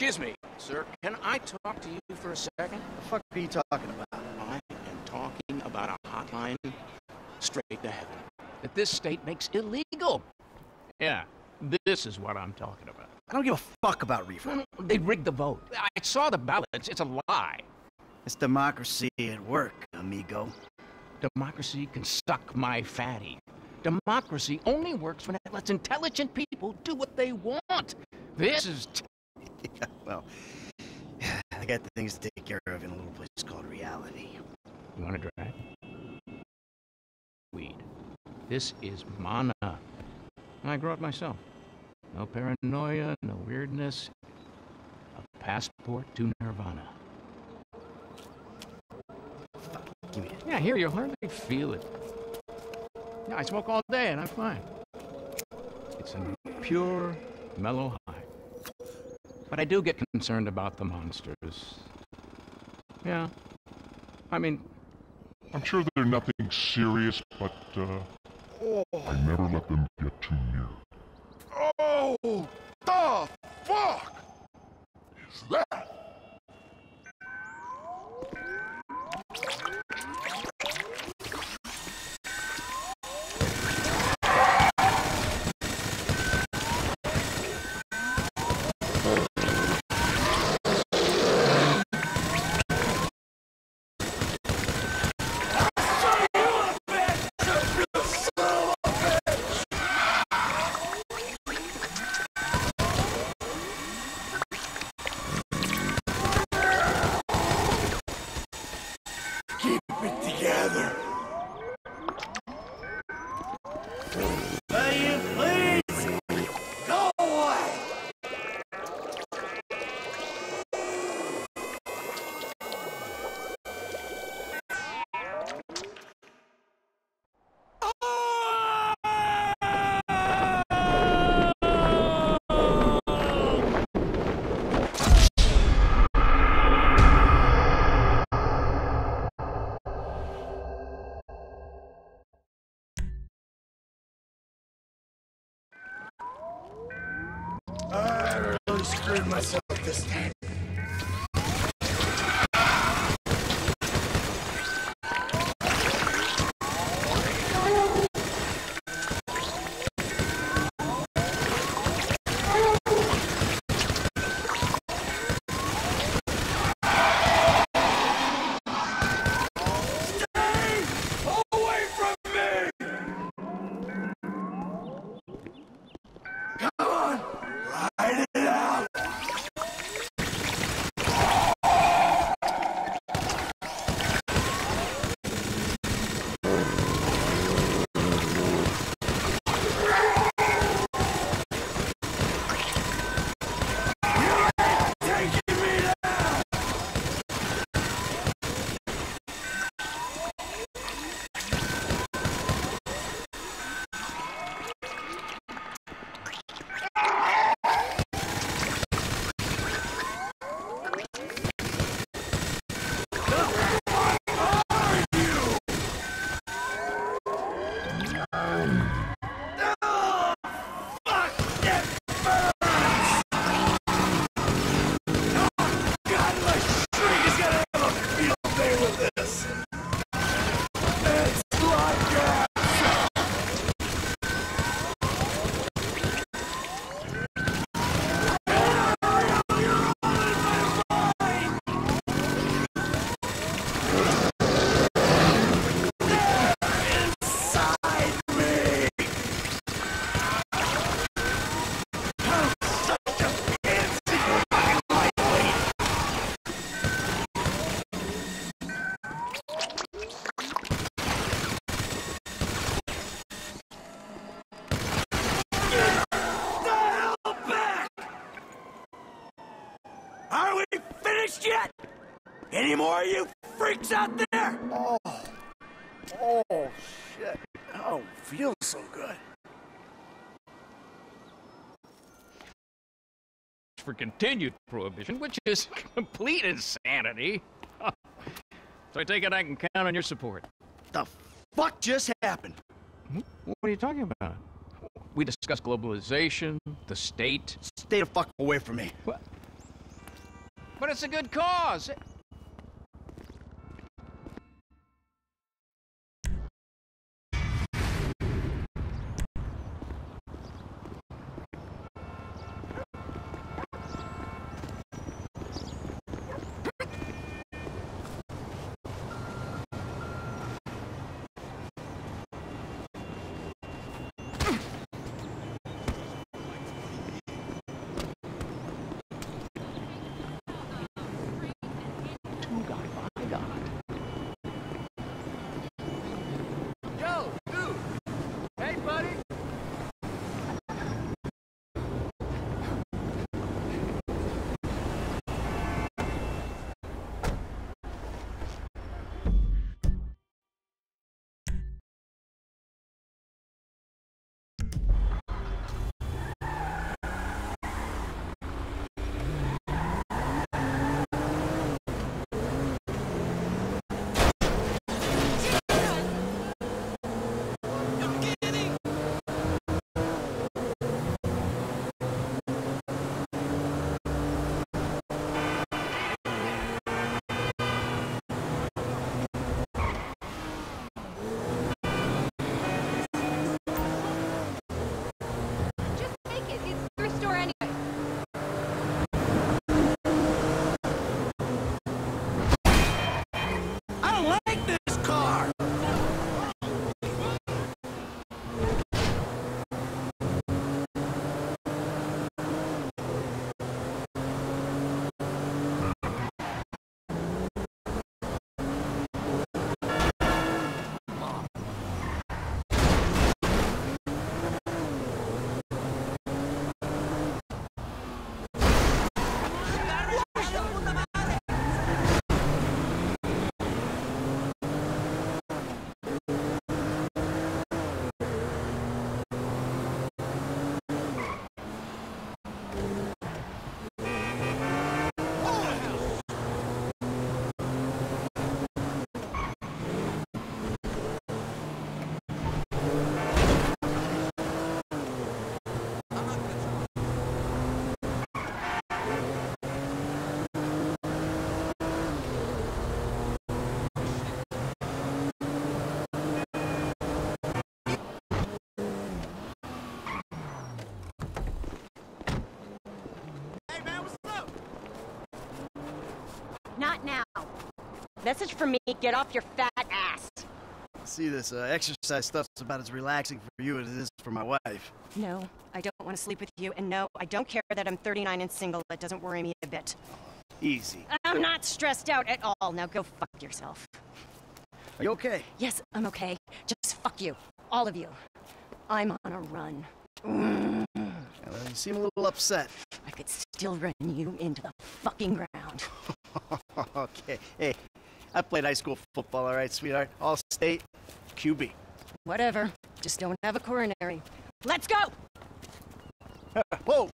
Excuse me, sir. Can I talk to you for a second? The fuck are you talking about? I am talking about a hotline straight to heaven that this state makes illegal. Yeah, this is what I'm talking about. I don't give a fuck about reefer. They rigged the vote. I saw the ballots. It's a lie. It's democracy at work, amigo. Democracy can suck my fatty. Democracy only works when it lets intelligent people do what they want. This is. yeah, well, I got the things to take care of in a little place called reality. You want to drive? Weed. This is mana. I grow it myself. No paranoia, no weirdness. A passport to nirvana. Give me it. Yeah, here, you hardly feel it. Yeah, I smoke all day and I'm fine. It's a pure, mellow. But I do get concerned about the monsters. Yeah. I mean, I'm sure they're nothing serious, but uh, I never let them get too near. Oh, the fuck is that? Finished yet? Any more of you freaks out there? Oh, oh shit! I don't feel so good. for continued prohibition, which is complete insanity. so I take it I can count on your support. The fuck just happened? What are you talking about? We discussed globalization, the state. Stay the fuck away from me. What? But it's a good cause. Don't like this car. Hey, man, what's up? Not now. Message from me, get off your fat ass. See, this uh, exercise stuff's about as relaxing for you as it is for my wife. No, I don't want to sleep with you, and no, I don't care that I'm 39 and single. That doesn't worry me a bit. Easy. I'm not stressed out at all. Now go fuck yourself. Are you okay? Yes, I'm okay. Just fuck you. All of you. I'm on a run. Mm, well, you seem a little upset. I could still run you into the fucking ground. okay. Hey, I played high school football, all right, sweetheart? All state, QB. Whatever. Just don't have a coronary. Let's go! Whoa!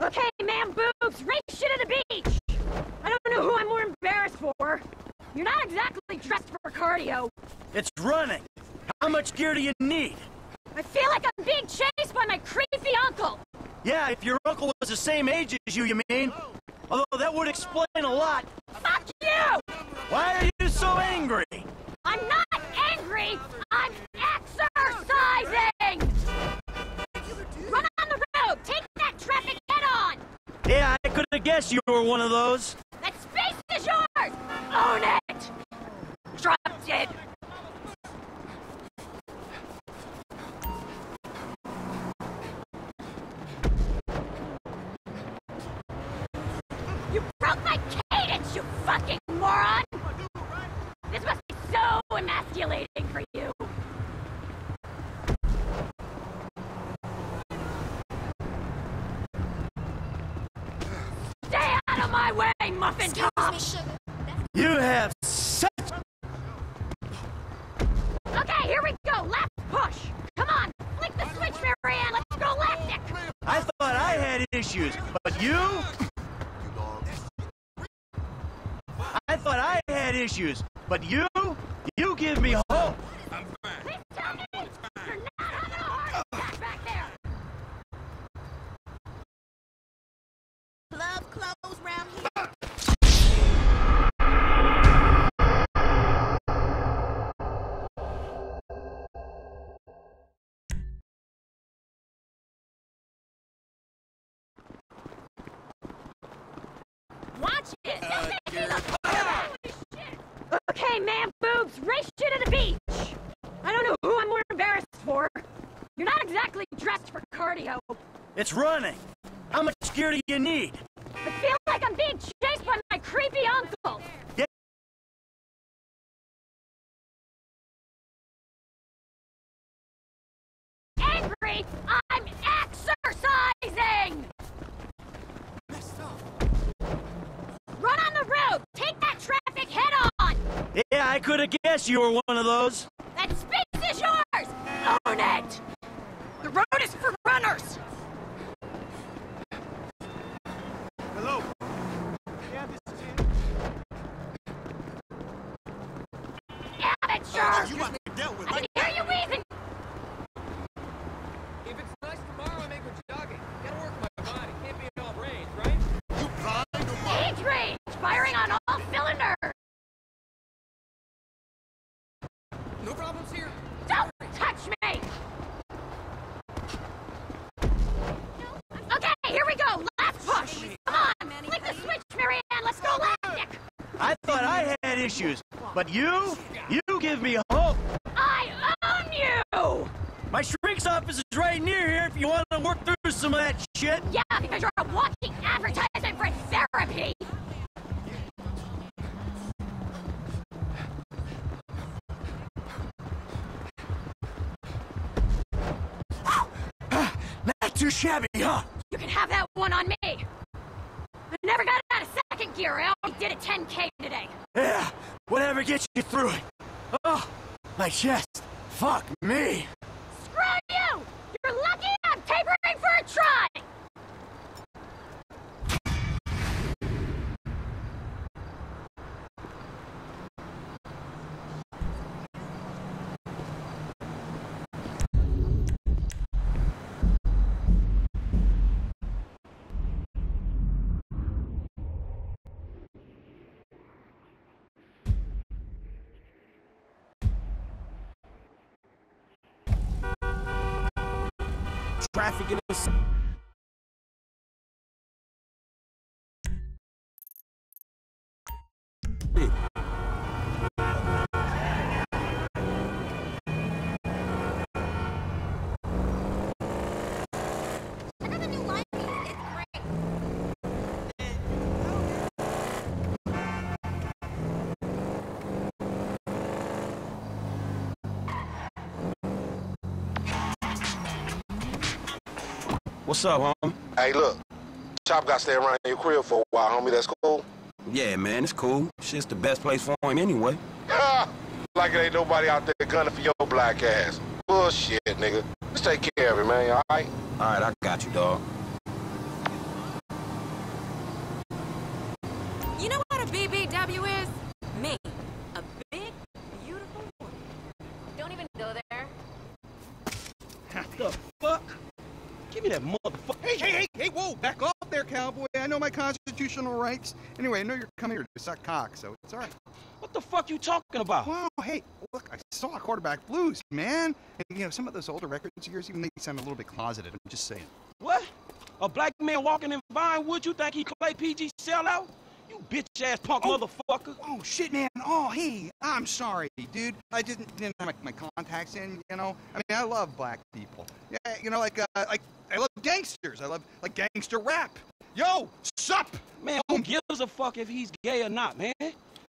Okay, man boobs, race shit to the beach! I don't know who I'm more embarrassed for. You're not exactly dressed for cardio. It's running. How much gear do you need? I feel like I'm being chased by my creepy uncle. Yeah, if your uncle was the same age as you, you mean? Although that would explain a lot. Fuck you! Why are you so angry? I'm not angry! I'm exercising! Run on the road! Take that traffic head on! Yeah, I could have guessed you were one of those. That space is yours! Own it! Drop dead! Broke my cadence, you fucking moron! This must be so emasculating for you. Stay out of my way, muffin top! You have such. Okay, here we go. Left push. Come on, flick the switch, Marianne. Let's go left, I thought I had issues, but you? had issues, but you, you give me hope. I'm fine. Please tell me you're not back there. Round here. Hey, man boobs, race shit to the beach! I don't know who I'm more embarrassed for. You're not exactly dressed for cardio. It's running. How much gear do you need? I feel like I'm being chased by my creepy uncle. Angry, I'm exercising! Run on the road! Take that traffic head on! Yeah, I could have guessed you were one of those. That space is yours! Own it! The road is for runners! Hello. Yeah, this is Tim. Amateur! You want to dealt with I can hear you wheezing! If it's nice tomorrow, I may go jogging. Gotta work my body. Can't be in all range, right? You blind or what? Age range! Firing on all cylinders! No problems here. Don't touch me! Okay, here we go! Last push! Come on! Flick the switch, Marianne! Let's go lactic! I thought I had issues, but you, you give me hope. I own you! My shrink's office is right near here if you want to work through some of that shit. Yeah, because you're a walking advertisement for therapy! Ah, not too shabby, huh? You can have that one on me! Never got out of second gear, I only did a 10k today! Yeah, whatever gets you through it. Oh, my chest. Fuck me. Screw you! You're lucky I'm tapering for a tri! What's up, homie? Hey, look. Chop got to stay around your crib for a while, homie. That's cool. Yeah, man, it's cool. Shit's the best place for him anyway. like it ain't nobody out there gunning for your black ass. Bullshit, nigga. Just take care of it, man. All right? All right, I got you, dog. You know what a BBW is? Me. A big, beautiful woman. Don't even go there. What the fuck? Give me that motherfucker. Hey, hey, hey, hey, whoa, back off there, cowboy. I know my constitutional rights. Anyway, I know you're coming here to suck cock, so it's all right. What the fuck you talking about? Wow, hey, look, I saw a quarterback blues, man. And, you know, some of those older records of yours, even they sound a little bit closeted. I'm just saying. What? A black man walking in Vinewood, you think he play PG sellout? You bitch-ass punk Oh. motherfucker. Oh, shit, man. Oh, hey, I'm sorry, dude. I didn't, didn't have my, my contacts in, you know? I mean, I love black people. Yeah, you know, like, uh, like, I love gangsters. I love, like, gangster rap. Yo, sup? Man, who gives a fuck if he's gay or not, man?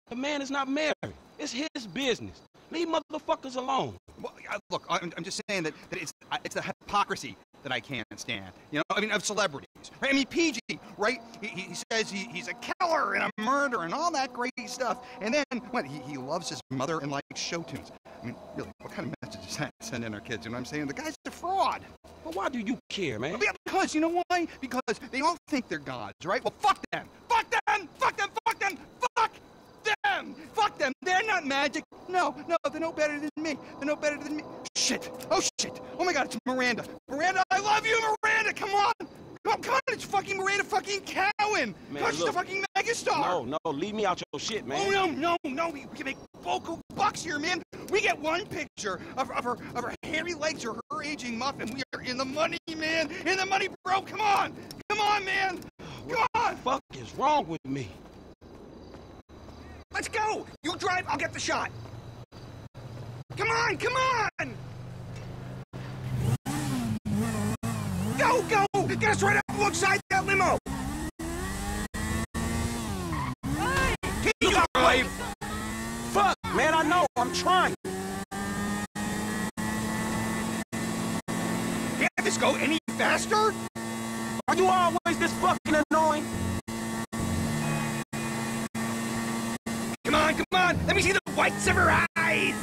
The man is not married. It's his business. Leave motherfuckers alone. Well, I- look, I'm, I'm just saying that, that it's uh, it's the hypocrisy that I can't stand. You know, I mean, of celebrities. Right? I mean, PG, right? He, he says he, he's a killer and a murderer and all that great stuff. And then, what? He, he loves his mother and likes show tunes. I mean, really, what kind of message is that sending our kids? You know what I'm saying? The guy's a fraud. But why do you care, man? Because you know why? Because they all think they're gods, right? Well, fuck them. Fuck them. Fuck them. Fuck them. Fuck them. Fuck them. They're not magic. No, no, they're no better than me. They're no better than me. Shit. Oh shit. Oh my God, it's Miranda. Miranda, I love you, Miranda. Come on. Come on, come on. It's fucking Miranda fucking Cowan. Man, she's a fucking megastar. No, no, leave me out your shit, man. Oh no, no, no! We, we can make vocal bucks here, man. We get one picture of, of her of her hairy legs or her aging muffin. We are in the money, man. In the money, bro. Come on, come on, man. Come on. fuck is wrong with me? Let's go. You drive. I'll get the shot. Come on, come on. Go, go, Get us right up alongside that limo! Look out, Wave! Fuck, man, I know. I'm trying. Can't this go any faster? Are you always this fucking annoying? Come on, come on! Let me see the whites of her eyes!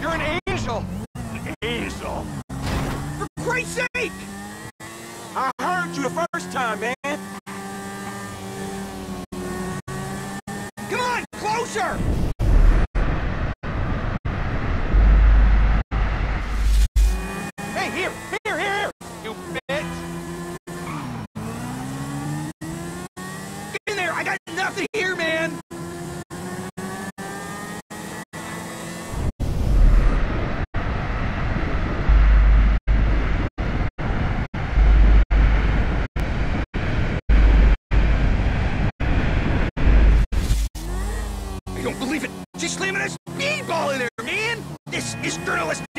You're an angel! An angel? For Christ's sake! I heard you the first time, man. This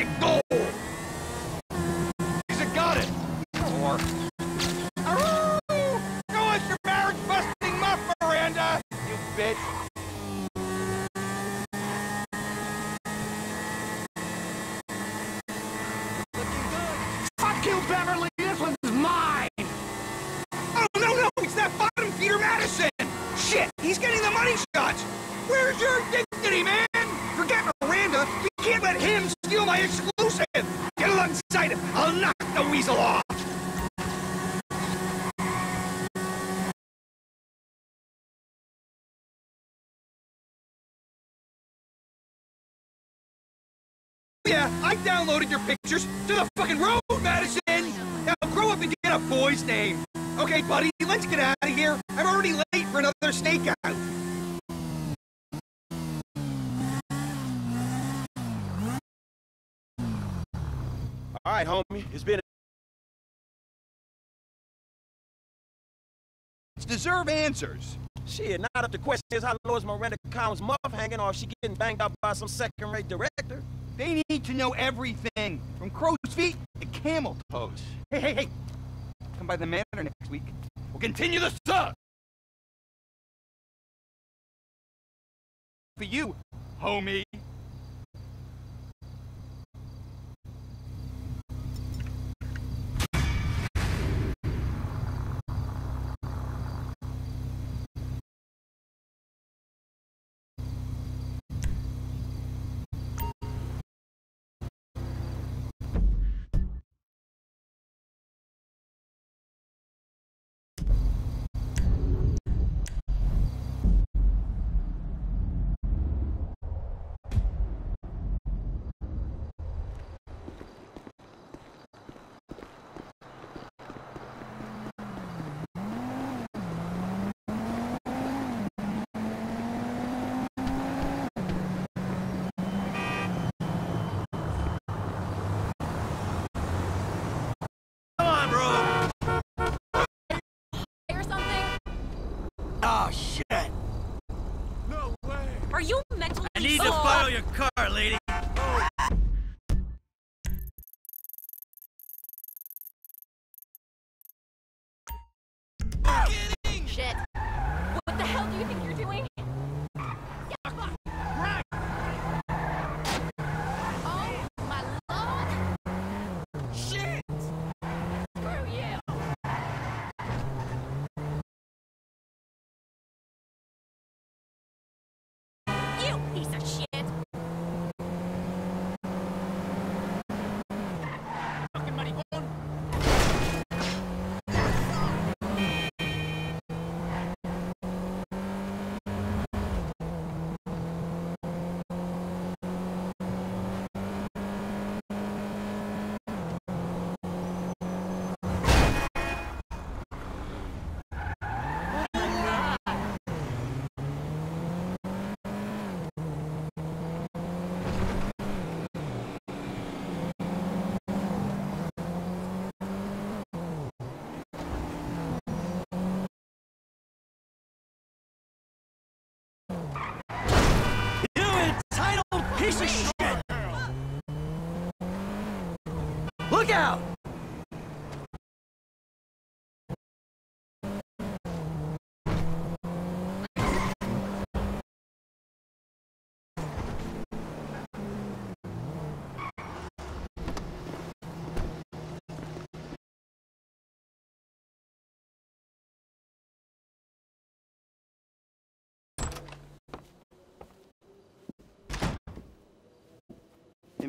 Yeah, I downloaded your pictures to the fucking road, Madison! Now grow up and get a boy's name! Okay, buddy, let's get out of here. I'm already late for another snake out. All right, homie. It's been a Deserve answers. Shit, not if the question is how low is Miranda Cowan's muff hanging or if she getting banged up by some second-rate director. They need to know everything, from crow's feet to camel toes. Hey, hey, hey! Come by the manor next week. We'll continue the stuff. For you, homie. Oh, shit! Look out!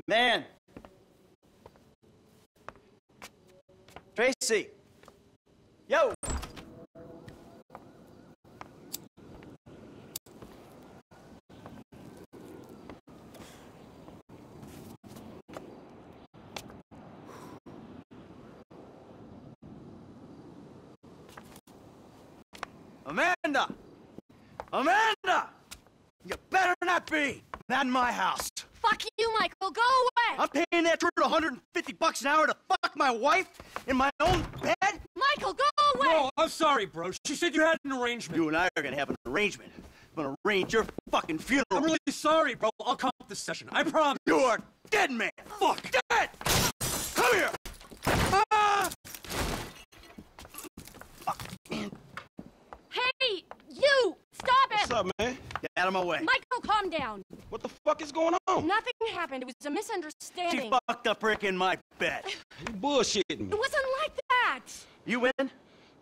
Man! Tracy! Yo! Amanda! Amanda! You better not be! Not in my house! Fuck you, Michael. Go away. I'm paying that trooper 150 bucks an hour to fuck my wife in my own bed? Michael, go away. No, I'm sorry, bro. She said you had an arrangement. You and I are gonna have an arrangement. I'm gonna arrange your fucking funeral. I'm really sorry, bro. I'll come to the session. I promise. You are dead, man. Fuck. Dead. Come here. Ah! Hey, you! Stop it! What's up, man? Get out of my way. Michael, calm down. What the fuck is going on? Nothing happened. It was a misunderstanding. She fucked up prick in my bed. You bullshitting me. It wasn't like that. You win?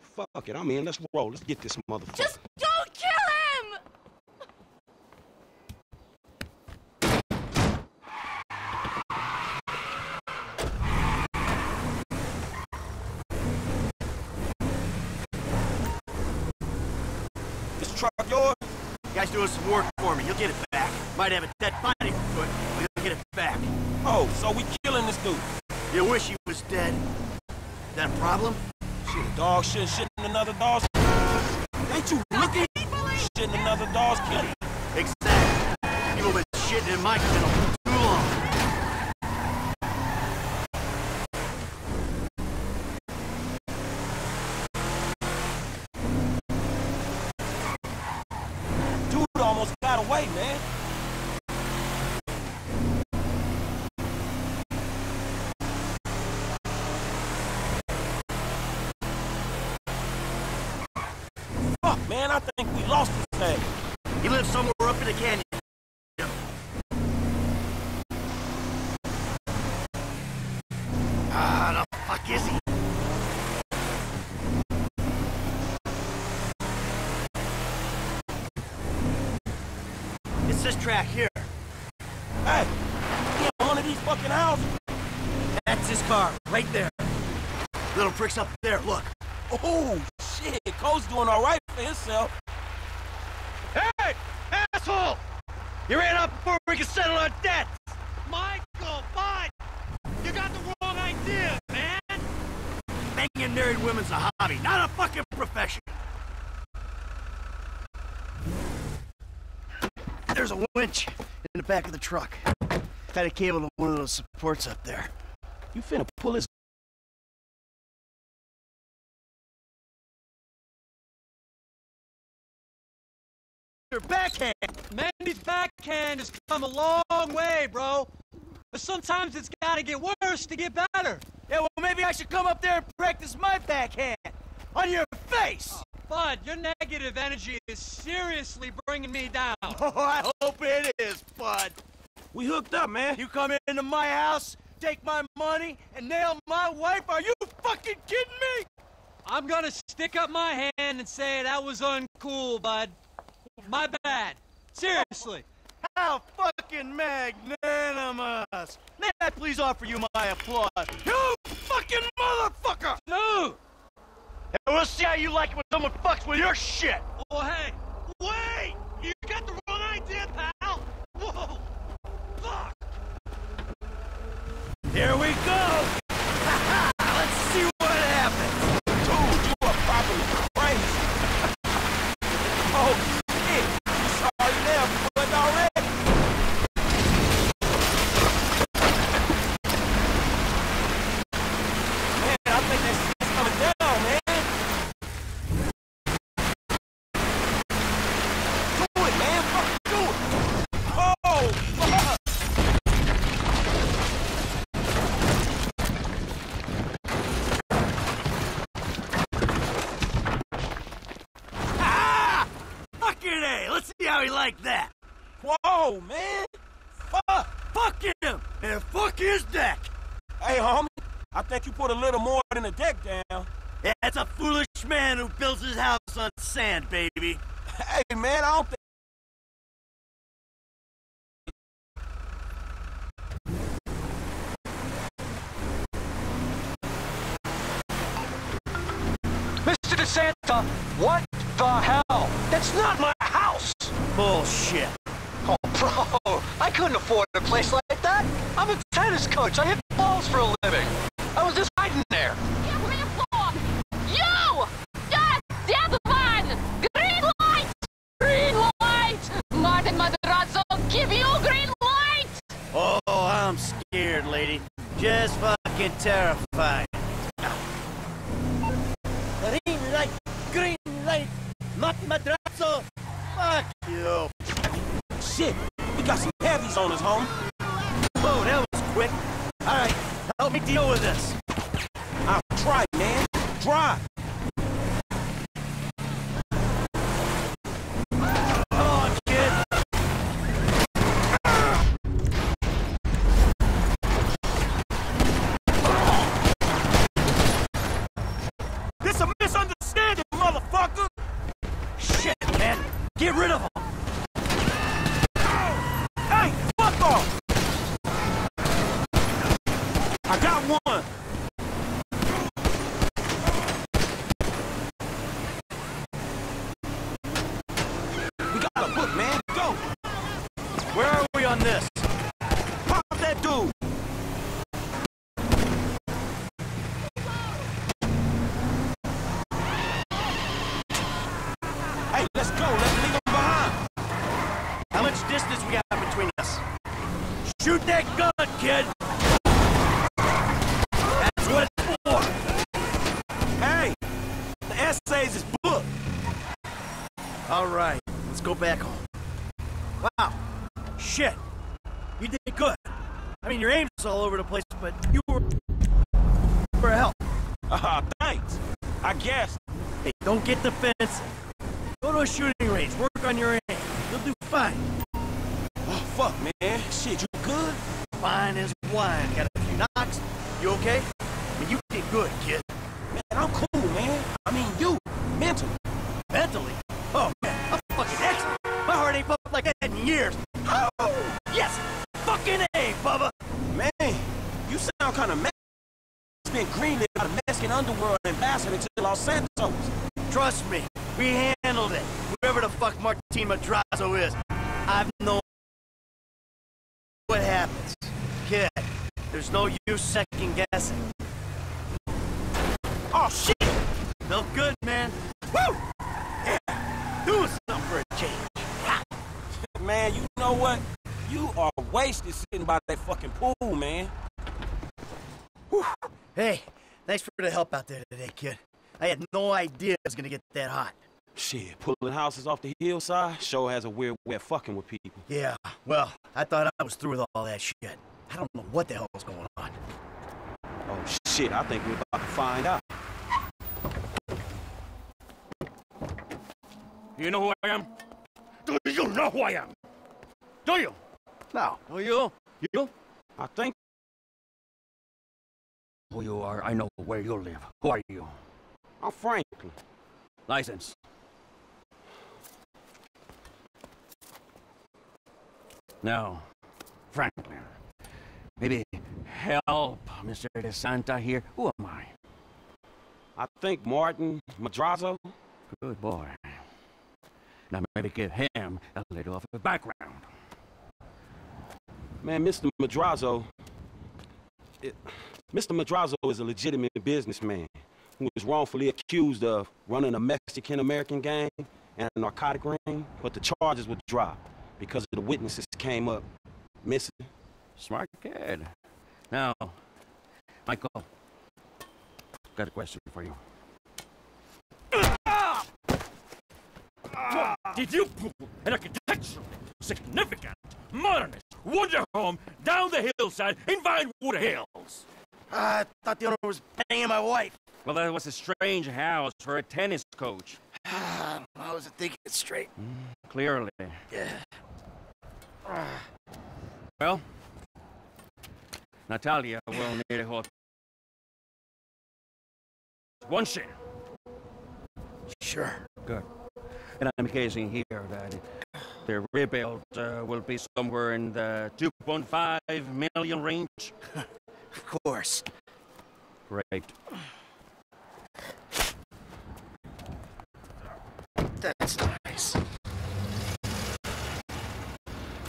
Fuck it. I'm in. Let's roll. Let's get this motherfucker. Just don't kill him! This truck yours? Guy's doing some work for me. You'll get it back. Might have a dead body foot, but you'll get it back. Oh, so we killing this dude. You wish he was dead. That a problem? Shit, a dog shit, shit in another dog's. Ain't you looking? Shit in another dog's kennel. Exactly. People been shitting in my kennel for too long. Dude almost got away, man. Fuck, man, I think we lost this thing. He lives somewhere up in the canyon. Ah, the fuck is he? It's this track here. Hey, he one of these fucking houses. That's his car, right there. Little prick's up there, look. Oh, shit, Cole's doing all right for himself. Hey, asshole! You ran up before we could settle our debts! Michael, bud! You got the wrong idea, man! Banging married women's a hobby, not a fucking profession. There's a winch in the back of the truck. Tied a cable to one of those supports up there. You finna pull his backhand! Mandy's backhand has come a long way, bro. But sometimes it's gotta get worse to get better. Yeah, well, maybe I should come up there and practice my backhand on your face. Oh, bud, your negative energy is seriously bringing me down. Oh, I hope it is, Bud. We hooked up, man. You come into my house, take my money, and nail my wife? Are you fucking kidding me? I'm gonna stick up my hand and say that was uncool, bud. My bad. Seriously. How fucking magnanimous! May I please offer you my applause? You fucking motherfucker! Dude! And we'll see how you like it when someone fucks with your shit! Oh, hey. Wait! You got the wrong idea, pal! Whoa! Fuck! Here we go! Let's see what happens! Dude, you are probably crazy. oh, shit. You sorry now, but already. Man, I think that shit's coming down, man. How he liked that. Whoa, man! Fuck! Fuck him! And fuck his deck! Hey, homie, I think you put a little more than a deck down. That's a foolish man who builds his house on sand, baby. Hey, man, I don't think... Mr. DeSanta, what the hell? That's not my house! Bullshit. Oh, bro, I couldn't afford a place like that. I'm a tennis coach. I hit balls for a living. I was just hiding there. Give me a phone! You! Yes, that one! Green light! Green light! Martin Madrazo, give you green light! Oh, I'm scared, lady. Just fucking terrified. Madrazo! Fuck you! Shit, we got some heavies on us, homie. Whoa, oh, that was quick. All right, help me deal with this. I'll. Try. Get rid of him. Hey, fuck off! I got one. All right, let's go back home. Wow. Shit. You did good. I mean, your aim's all over the place, but you were... for help. Ah, thanks. I guess. Hey, don't get defensive. Go to a shooting range, work on your aim. You'll do fine. Oh, fuck, man. Shit, you good? Fine as wine. Got a few knocks. You okay? Years. Oh, yes! Fucking A, Bubba! Man, you sound kind of mad. It's been greenlit by the Mexican underworld ambassador to Los Santos. Trust me, we handled it. Whoever the fuck Martin Madrazo is, I've known what happens. Kid, there's no use second guessing. Oh, shit! Felt good, man. Woo! Yeah, doing something for a change. Man, you know what? You are wasted sitting by that fucking pool, man. Hey, thanks for the help out there today, kid. I had no idea it was gonna get that hot. Shit, pulling houses off the hillside sure has a weird way of fucking with people. Yeah, well, I thought I was through with all that shit. I don't know what the hell was going on. Oh shit, I think we're about to find out. You know who I am? Do you know who I am? Do you? No. Who you? You? I think Who you are, I know where you live. Who are you? I'm Franklin. License. Now, Franklin, maybe help Mr. DeSanta here. Who am I? I think Martin Madrazo. Good boy. Now maybe give him a little of a background. Man, Mr. Madrazo. It, Mr. Madrazo is a legitimate businessman who was wrongfully accused of running a Mexican American gang and a narcotic ring, but the charges were dropped because the witnesses came up missing. Smart kid. Now, Michael, got a question for you. Did you pull an architectural, significant, modernist wonder home down the hillside in Vinewood Hills? I thought the owner was banging my wife. Well, that was a strange house for a tennis coach. I wasn't thinking it straight. Mm, clearly. Yeah. Well, Natalia will need a hot. One shit. Sure. Good. And I'm guessing here that the rebuild uh, will be somewhere in the 2.5 million range. Of course. Great. That's nice.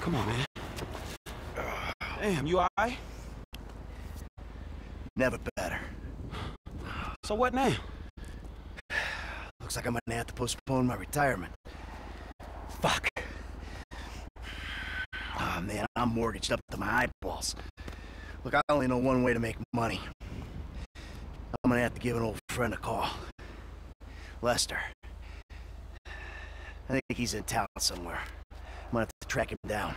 Come on, man. Damn, you alright? Never better. So what now? Looks like I'm gonna have to postpone my retirement. Fuck. Oh man, I'm mortgaged up to my eyeballs. Look, I only know one way to make money. I'm gonna have to give an old friend a call. Lester. I think he's in town somewhere. I'm gonna have to track him down.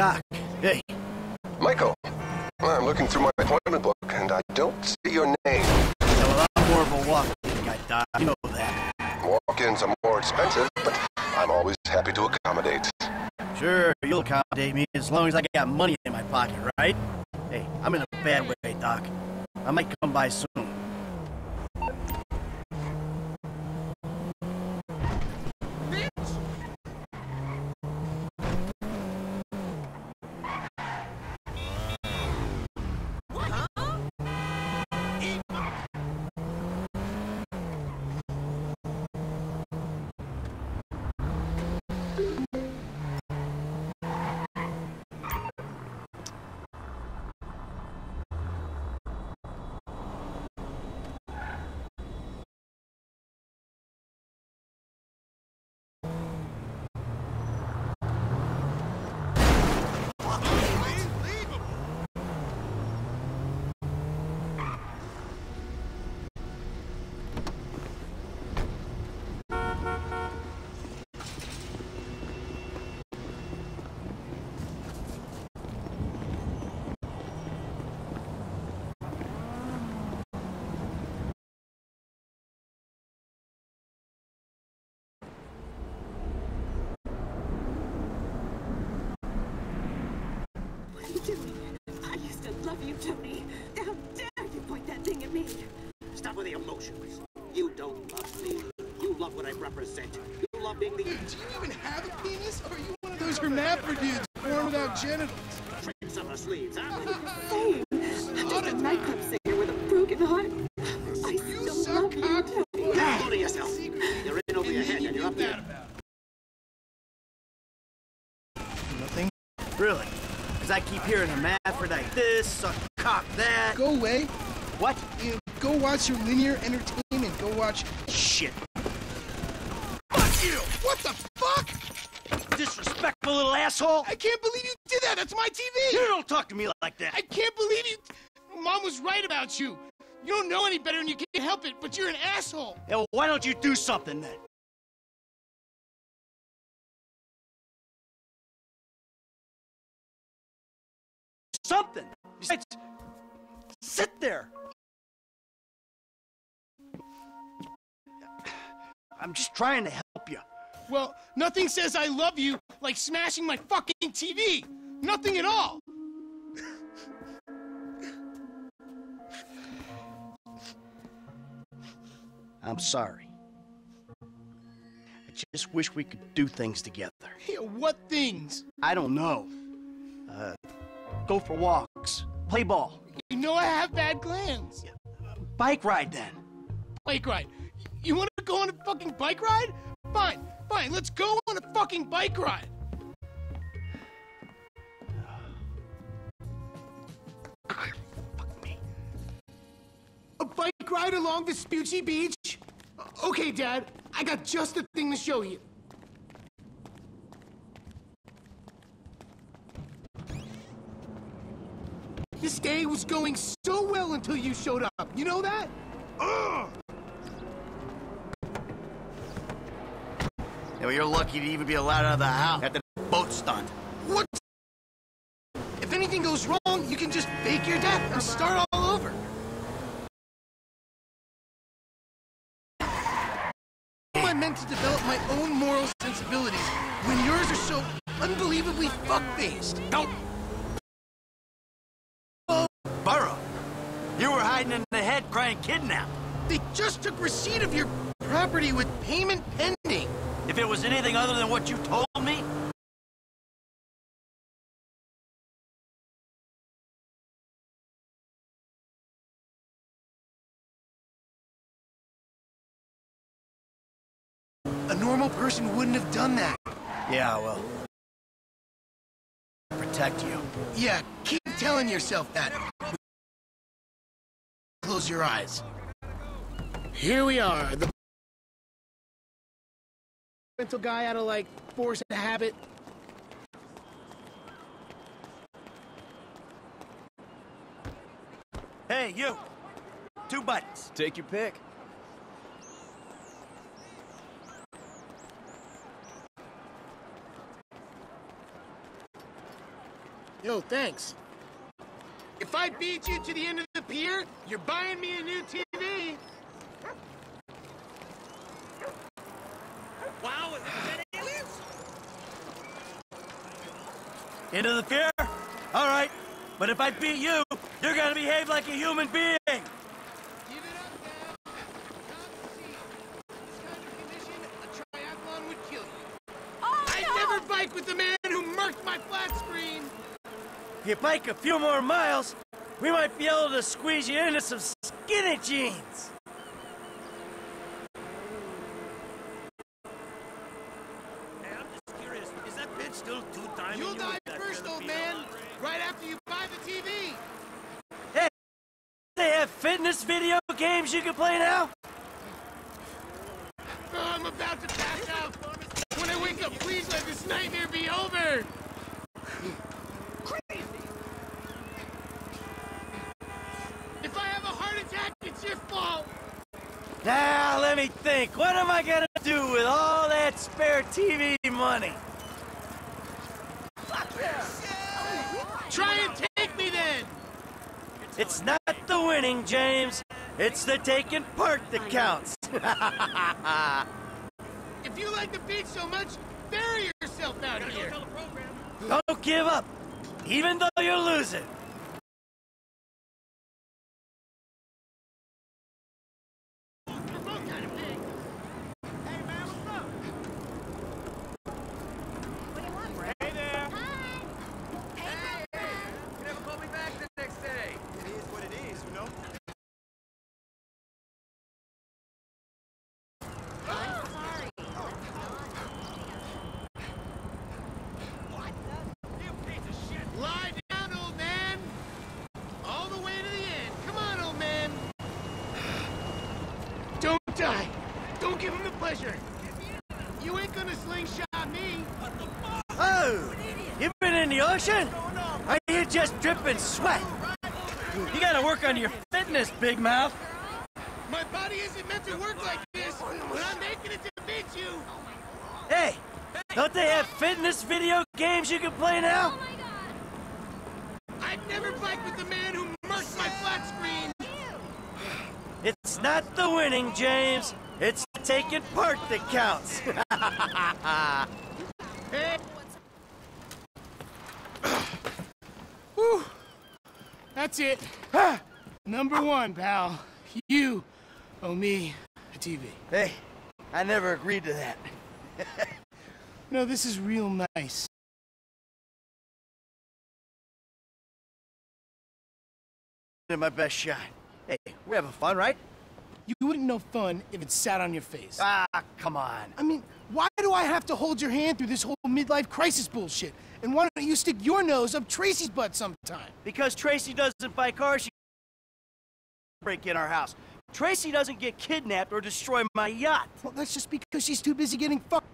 Doc, hey. Michael, I'm looking through my appointment book and I don't see your name. Well, I'm more of a walk-in guy, Doc. You know that. Walk-ins are more expensive, but I'm always happy to accommodate. Sure, you'll accommodate me as long as I got money in my pocket, right? Hey, I'm in a bad way, Doc. I might come by soon. Stop with the emotions. You don't love me. You love what I represent. You love being the... Do you even have a penis? Or are you one of those hermaphrodites born without genitals? Tricks up her sleeves, huh? Same. I'm just a nightclub singer with a broken heart. I still love you, Tony. Go to yourself. You're in over your head and you're up there. Nothing? Really? Because I keep hearing a hermaphrodite this, suck cock that. Go away. What? You know, go watch your linear entertainment. Go watch... Shit. Fuck you! What the fuck? Disrespectful little asshole! I can't believe you did that! That's my TV! You don't talk to me like that! I can't believe you... Mom was right about you. You don't know any better and you can't help it, but you're an asshole. Yeah, well, why don't you do something then? Something. Besides, sit there. I'm just trying to help you. Well, nothing says I love you like smashing my fucking TV. Nothing at all. I'm sorry. I just wish we could do things together. Yeah, what things? I don't know. Uh, go for walks, play ball, You know I have bad glands. bike ride then. Bike ride. You want to go on a fucking bike ride? Fine, fine. Let's go on a fucking bike ride. Fuck me. A bike ride along Vespucci Beach? Okay, Dad. I got just the thing to show you. This day was going so well until you showed up. You know that? Ugh! Well, you're lucky to even be allowed out of the house at the boat stunt. What? If anything goes wrong, you can just fake your death and start all over. Am I meant to develop my own moral sensibilities when yours are so unbelievably fuck-faced? Don't. Oh, Burrow, you were hiding in the head crying kidnap. They just took receipt of your property with payment pending. If it was anything other than what you told me, A normal person wouldn't have done that. yeah, well, protect you. Yeah, keep telling yourself that. Close your eyes. Here we are, the mental guy out of like force of habit. Hey, you. Two buttons. Take your pick. Yo, thanks. If I beat you to the end of the pier, you're buying me a new TV. Wow, is that aliens? Into the fear? All right. But if I beat you, you're gonna behave like a human being. Triathlon would kill you. Oh, I'd never bike with the man who murked my flat screen. If you bike a few more miles, we might be able to squeeze you into some skinny jeans. Hey, I'm just curious. Is that bitch still two-timing You'll you die with that first, old Filipino man. laundry? Right after you buy the TV. Hey, they have fitness video games you can play now? Oh, I'm about to pass out. When I wake up, please let this nightmare be over. If I have a heart attack, it's your fault. Now, let me think. What am I gonna do with all that spare TV money? Try and take me then. It's not the winning, James. It's the taking part that counts. If you like the beach so much, bury yourself out here. Don't give up, even though you're losing. Hey there. You never call me back the next day. It is what it is, you know? Lie down, old man. All the way to the end. Come on, old man. Don't die. Don't give him the pleasure. You ain't gonna slingshot me. Oh, you been in the ocean? Are you just dripping sweat? You gotta work on your fitness, big mouth. My body isn't meant to work like this, but I'm making it to beat you. Hey, don't they have fitness video games you can play now? I'd never fight with the man who murked my flat screen. It's not the winning, James. It's taking part that counts. Hey. Whew. That's it. Number one, pal. You owe me a TV. Hey, I never agreed to that. No, this is real nice. Did my best shot. Hey, we're having fun, right? You wouldn't know fun if it sat on your face. Ah, come on. I mean, why do I have to hold your hand through this whole midlife crisis bullshit? And why don't you stick your nose up Tracy's butt sometime? Because Tracy doesn't buy cars, she break in our house. Tracy doesn't get kidnapped or destroy my yacht. Well, that's just because she's too busy getting fucked.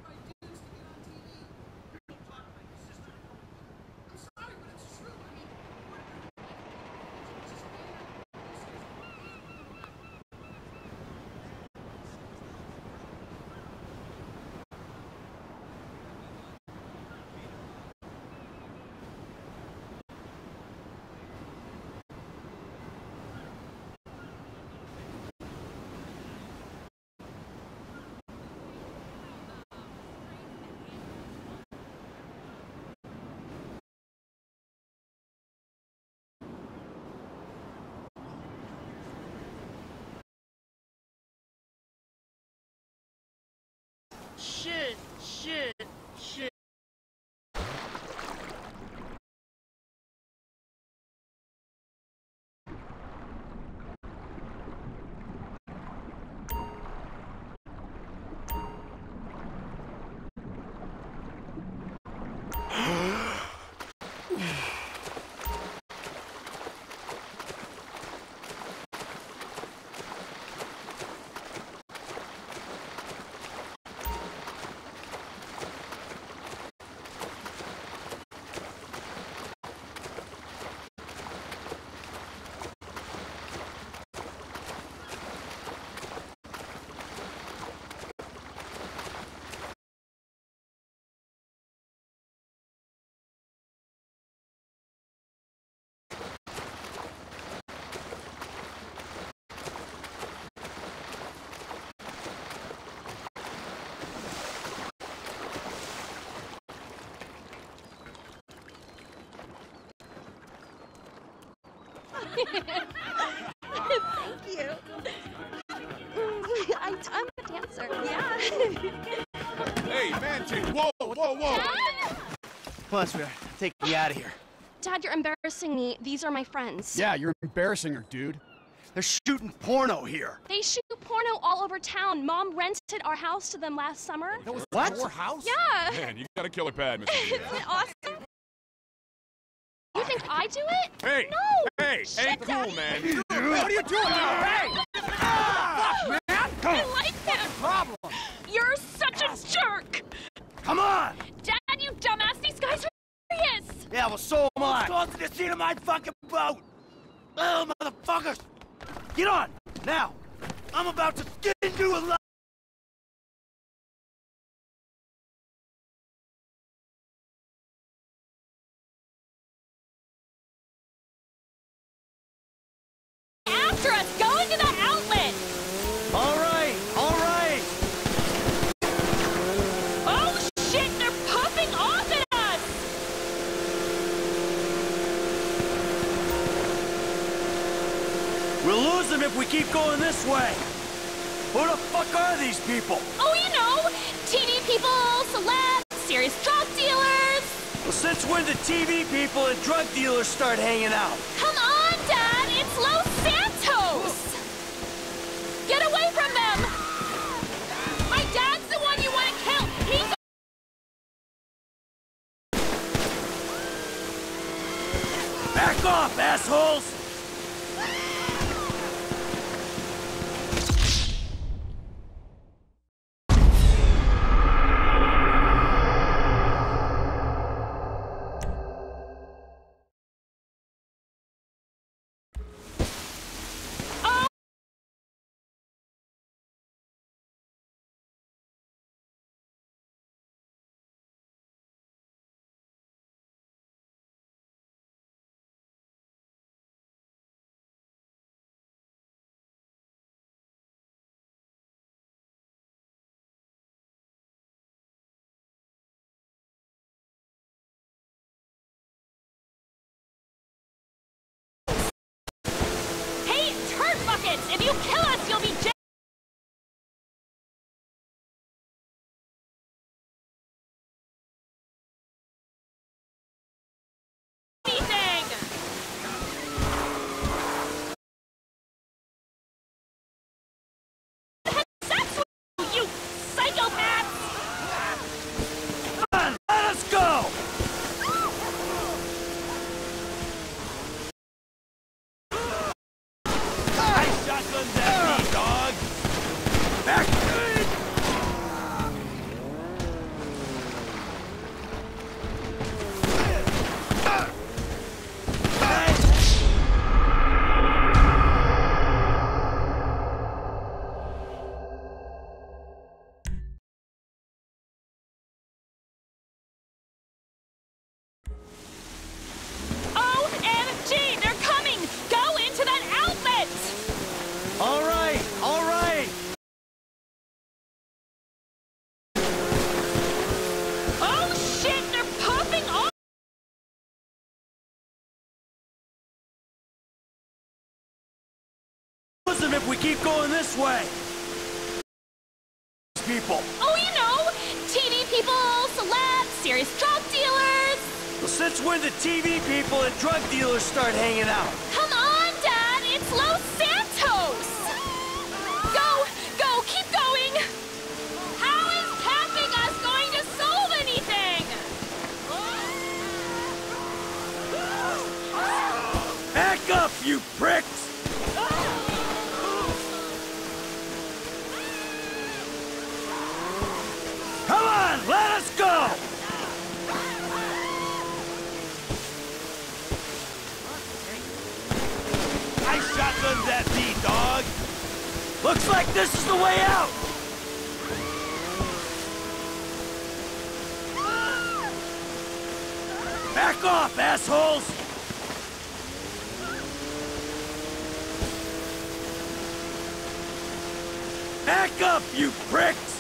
Shit, shit, shit. Thank you. I, I'm a dancer. Yeah. Hey, man, chick, whoa, whoa, whoa. Plus, we're taking you out of here. Dad, you're embarrassing me. These are my friends. Yeah, you're embarrassing her, dude. They're shooting porno here. They shoot porno all over town. Mom rented our house to them last summer. That was What? your house? Yeah. Man, you got a killer pad, Mr. Isn't Diaz. it awesome? You think I do it? Hey, No. Hey, Shit, ain't cool, man. What are you doing? Hey! Fuck, man! I like that. Problem. You're such a jerk. Come on! Dad, you dumbass. These guys are serious. Yeah, well, so am I. Go to the seat of my fucking boat. Oh, motherfuckers! Get on now. I'm about to skin you alive. Start hanging out? If you kill us, keep going this way! People. Oh, you know, TV people, celebs, serious drug dealers. Well, since when did TV people and drug dealers start hanging out? Come on, Dad, it's Los Santos! Go, go, keep going! How is camping us going to solve anything? Back up, you pricks! Let us go! I shotgunned that bee, dog! Looks like this is the way out! Back off, assholes! Back up, you pricks!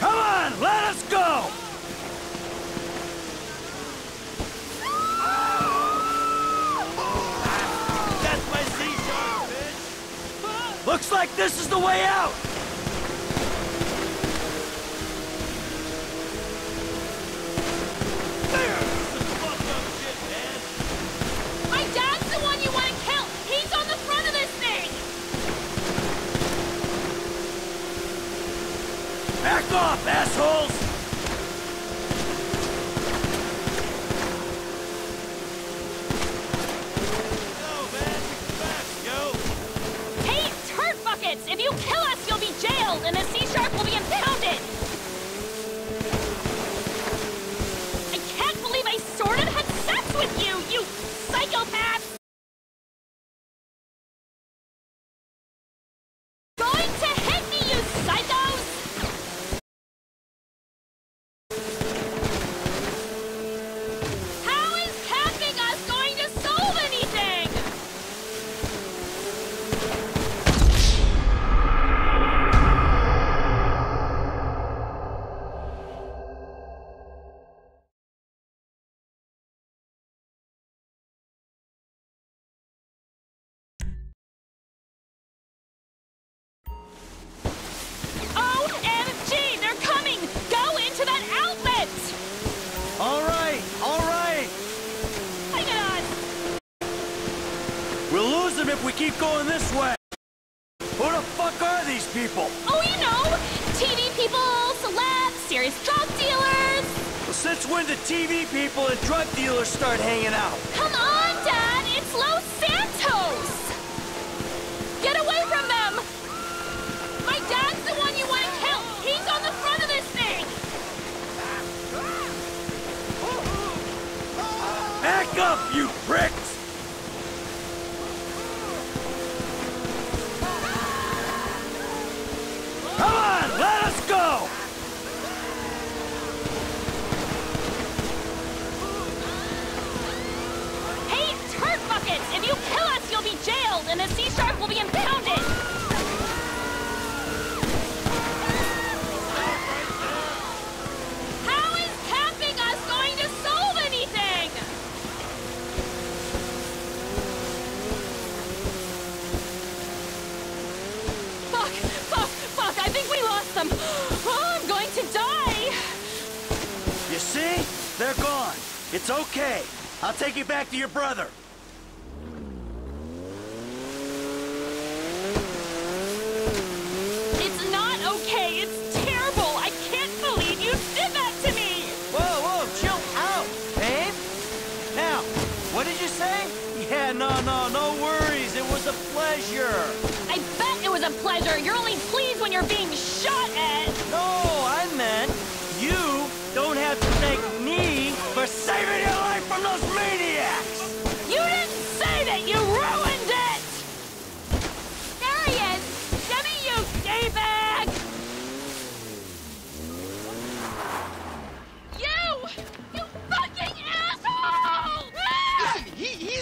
Come on, let us go! That's my bitch! Looks like this is the way out! Back off, assholes! Going this way! Who the fuck are these people? Oh, you know, TV people, celebs, serious drug dealers. Well, since when did TV people and drug dealers start hanging out? Come on, Dad, it's Los Santos! Get away from them! My dad's the one you want to kill! He's on the front of this thing! Back up, you pricks! will be impounded! How is capping us going to solve anything? Fuck, fuck, fuck, I think we lost them. Oh, I'm going to die! You see? They're gone. It's okay. I'll take you back to your brother. No, no, no worries. It was a pleasure. I bet it was a pleasure. You're only pleased when you're being shot at. No, I meant you don't have to thank me for saving your life from those maniacs. You didn't say that. You ruined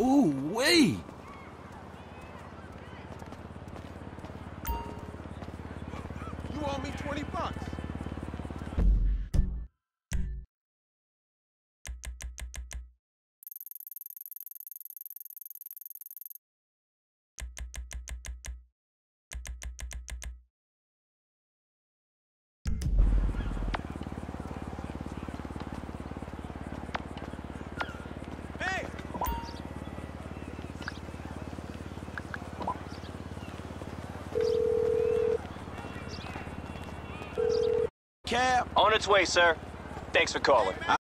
Ooh, wait. Cab. On its way, sir. Thanks for calling. You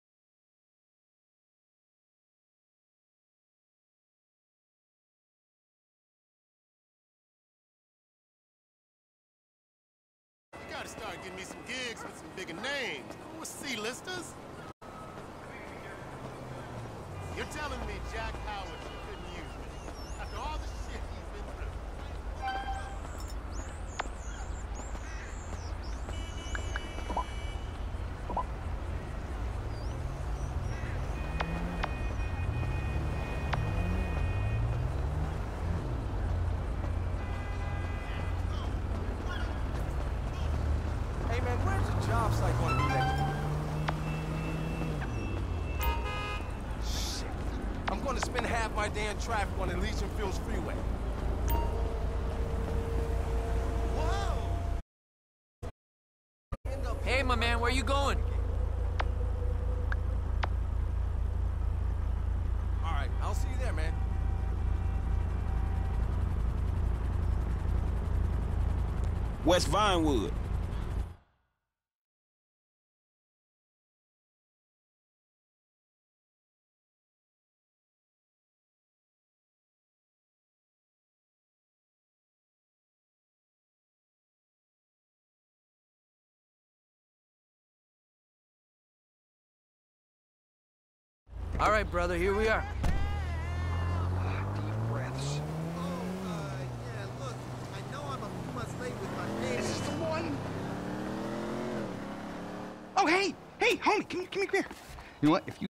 man, where you going? All right, I'll see you there, man. West Vinewood. All right, brother, here we are. breaths. Is this the one? Oh, hey, hey, homie, come, come here. You know what? If you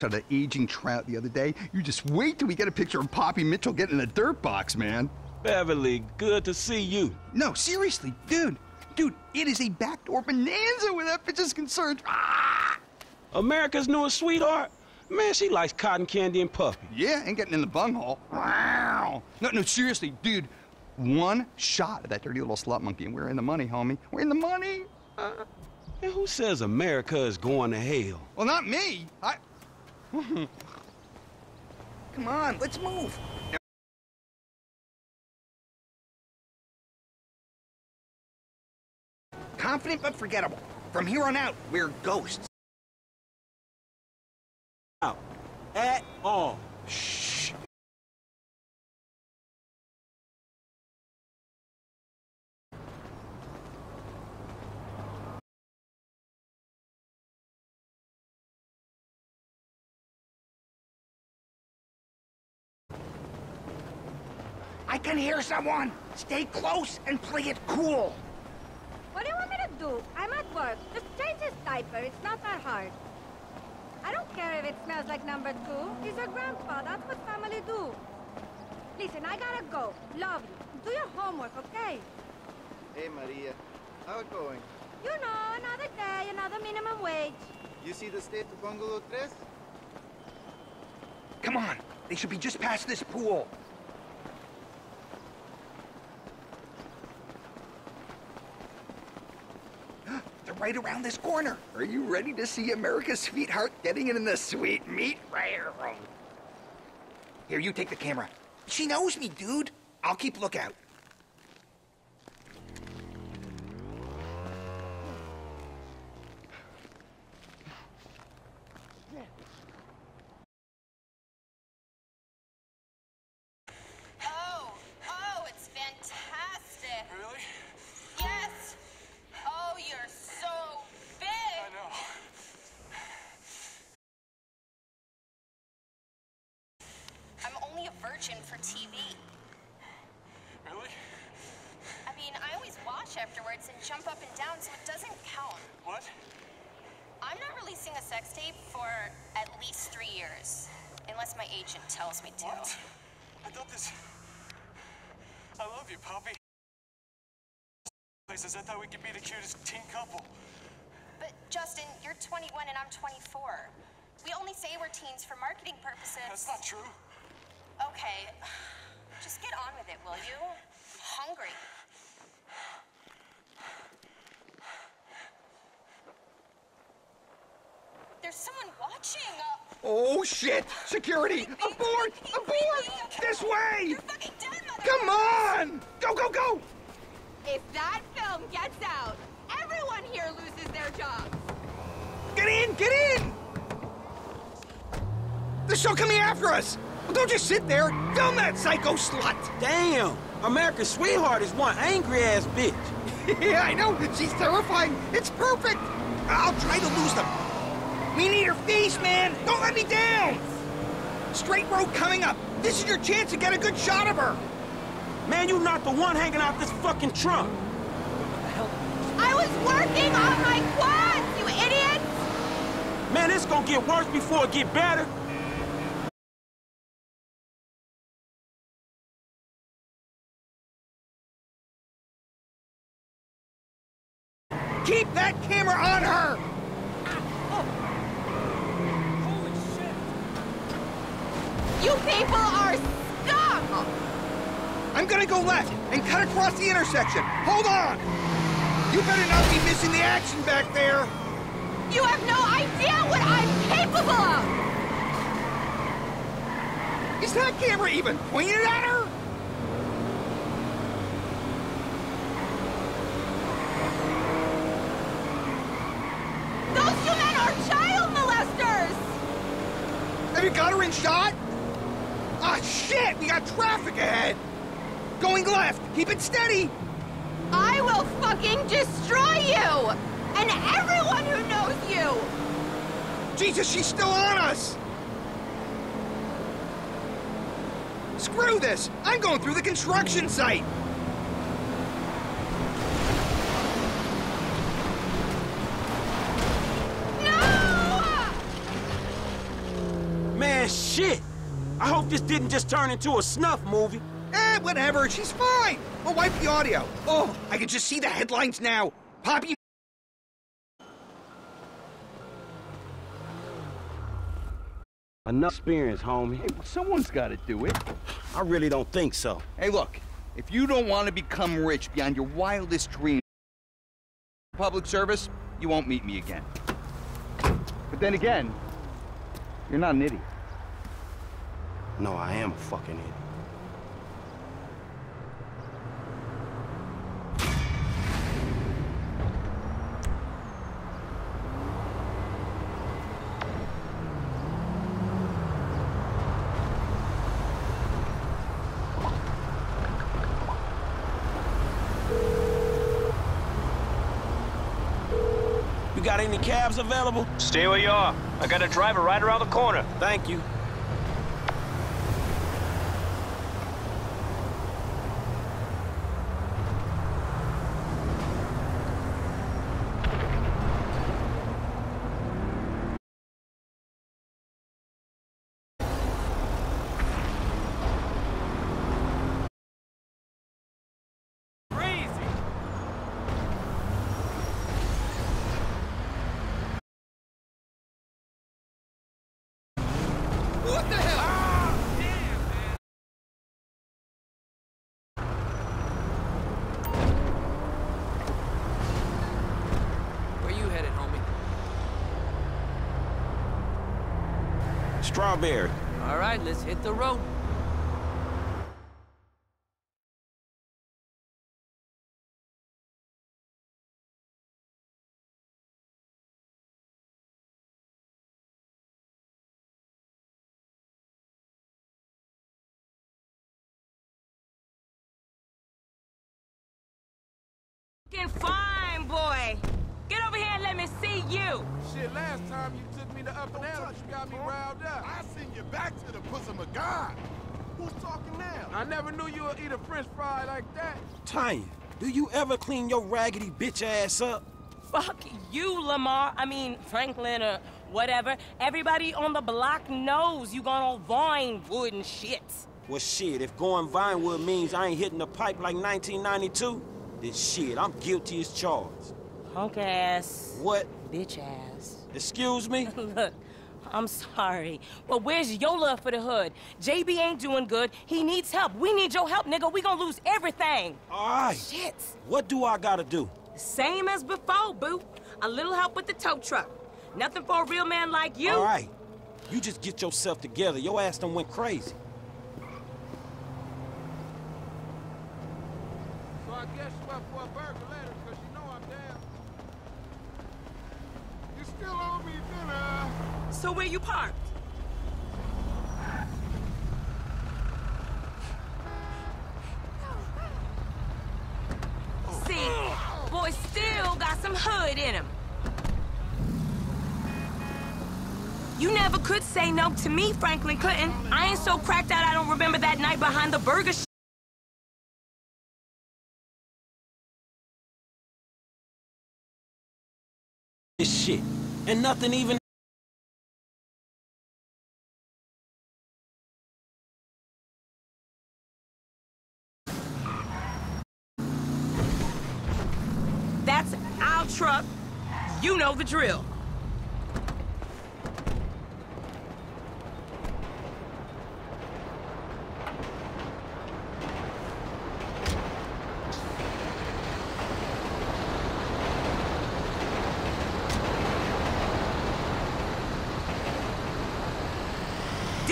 saw the aging trout the other day, you just wait till we get a picture of Poppy Mitchell getting in a dirt box, man. Beverly, good to see you. No, seriously, dude. Dude, it is a backdoor bonanza where that bitch is concerned. Ah! America's newest sweetheart? Man, she likes cotton candy and puppy. Yeah, ain't getting in the bunghole. Wow. No, no, seriously, dude. One shot of that dirty little slut monkey, and we're in the money, homie. We're in the money. Uh, and who says America is going to hell? Well, not me. I. Come on, let's move. confident but forgettable. From here on out, we're ghosts. At all. Shh. I can hear someone. Stay close and play it cool. What do you want me to do? I'm at work. Just change his diaper. It's not that hard. I don't care if it smells like number two. He's your grandpa. That's what family do. Listen, I gotta go. Love you. Do your homework, okay? Hey, Maria. How it going? You know, another day, another minimum wage. You see the state of Bungalow 3? Come on. They should be just past this pool. Right around this corner. Are you ready to see America's sweetheart getting in the sweet meat? Here, you take the camera. She knows me, dude. I'll keep lookout. Oh, oh, it's fantastic. Really? Yes. Oh, you're so big. I know. I'm only a virgin for TV. Really? I mean, I always wash afterwards and jump up and down, so it doesn't count. What? I'm not releasing a sex tape for at least three years, unless my agent tells me to. What? I thought this. I love you, Poppy. Places, I thought we could be the cutest teen couple. But Justin, you're 21 and I'm 24. We only say we're teens for marketing purposes. That's not true. Okay, just get on with it, will you? I'm hungry. There's someone watching. Uh, Oh, shit! Security! Abort! Abort! This way! Come on! Go, go, go! If that film gets out, everyone here loses their jobs. Get in! Get in! They're still coming after us! Well, don't just sit there! Film that psycho slut! Damn! America's sweetheart is one angry ass bitch. yeah, I know! She's terrifying! It's perfect! I'll try to lose them. We need her face, man! Don't let me down! Straight road coming up. This is your chance to get a good shot of her. Man, you're not the one hanging out this fucking trunk. What the hell? I was working on my quads, you idiot! Man, it's gonna get worse before it get better. Keep that camera on her! You people are scum! I'm gonna go left and cut across the intersection. Hold on! You better not be missing the action back there! You have no idea what I'm capable of! Is that camera even pointed at her? Those two men are child molesters! Have you got her in shot? Ah, shit! We got traffic ahead! Going left! Keep it steady! I will fucking destroy you! And everyone who knows you! Jesus, she's still on us! Screw this! I'm going through the construction site! Man, shit! I hope this didn't just turn into a snuff movie. Eh, whatever, she's fine! I'll wipe the audio. Oh, I can just see the headlines now. Poppy Enough experience, homie. Hey, someone's got to do it. I really don't think so. Hey, look, if you don't want to become rich beyond your wildest dreams, public service, you won't meet me again. But then again, you're not an idiot. No, I am a fucking idiot. got any cabs available? Stay where you are. I got a driver right around the corner. Thank you. What the hell? Where you headed, homie? Strawberry. All right, let's hit the road. You. Shit, last time you took me to Up-n-Atom, you got me riled up. I send you back to the bosom of God. Who's talking now? I never knew you would eat a french fry like that. Tanya, do you ever clean your raggedy bitch ass up? Fuck you, Lamar. I mean, Franklin or whatever. Everybody on the block knows you gone on Vinewood and shit. Well, shit, if going Vinewood means I ain't hitting the pipe like 1992, then shit, I'm guilty as charged. Punk ass. What? Bitch ass. Excuse me? Look, I'm sorry, but where's your love for the hood? JB ain't doing good. He needs help. We need your help, nigga. We gonna lose everything. All right. Shit. What do I gotta do? Same as before, boo. A little help with the tow truck. Nothing for a real man like you. All right. You just get yourself together. Your ass done went crazy. So I guess you up for a burger later, because you know I'm down. You still owe me dinner. So where you parked? See, boy still got some hood in him. You never could say no to me, Franklin Clinton. I ain't so cracked out I don't remember that night behind the burger sh- This shit. And nothing even That's our truck. You know the drill.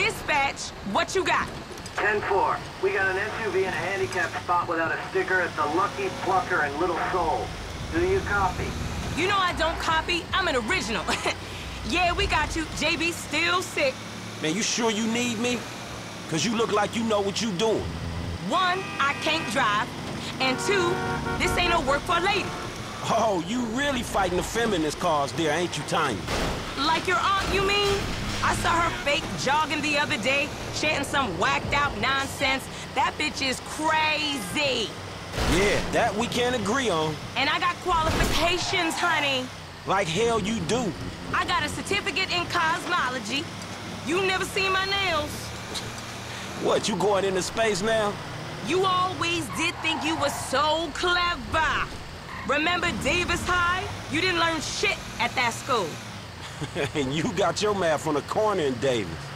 Dispatch, what you got? 10-4. We got an SUV in a handicapped spot without a sticker at the Lucky Plucker in Little Seoul. Do you copy? You know I don't copy. I'm an original. yeah, we got you. JB still sick. Man, you sure you need me? Cause you look like you know what you doing. One, I can't drive. And two, this ain't no work for a lady. Oh, you really fighting the feminist cause there, ain't you, Tanya? Like your aunt, you mean? I saw her fake jogging the other day, chanting some whacked out nonsense. That bitch is crazy. Yeah, that we can't agree on. And I got qualifications, honey. Like hell you do. I got a certificate in cosmology. You never seen my nails. What, you going into space now? You always did think you were so clever. Remember Davis High? You didn't learn shit at that school. and you got your math from the corner in Davis.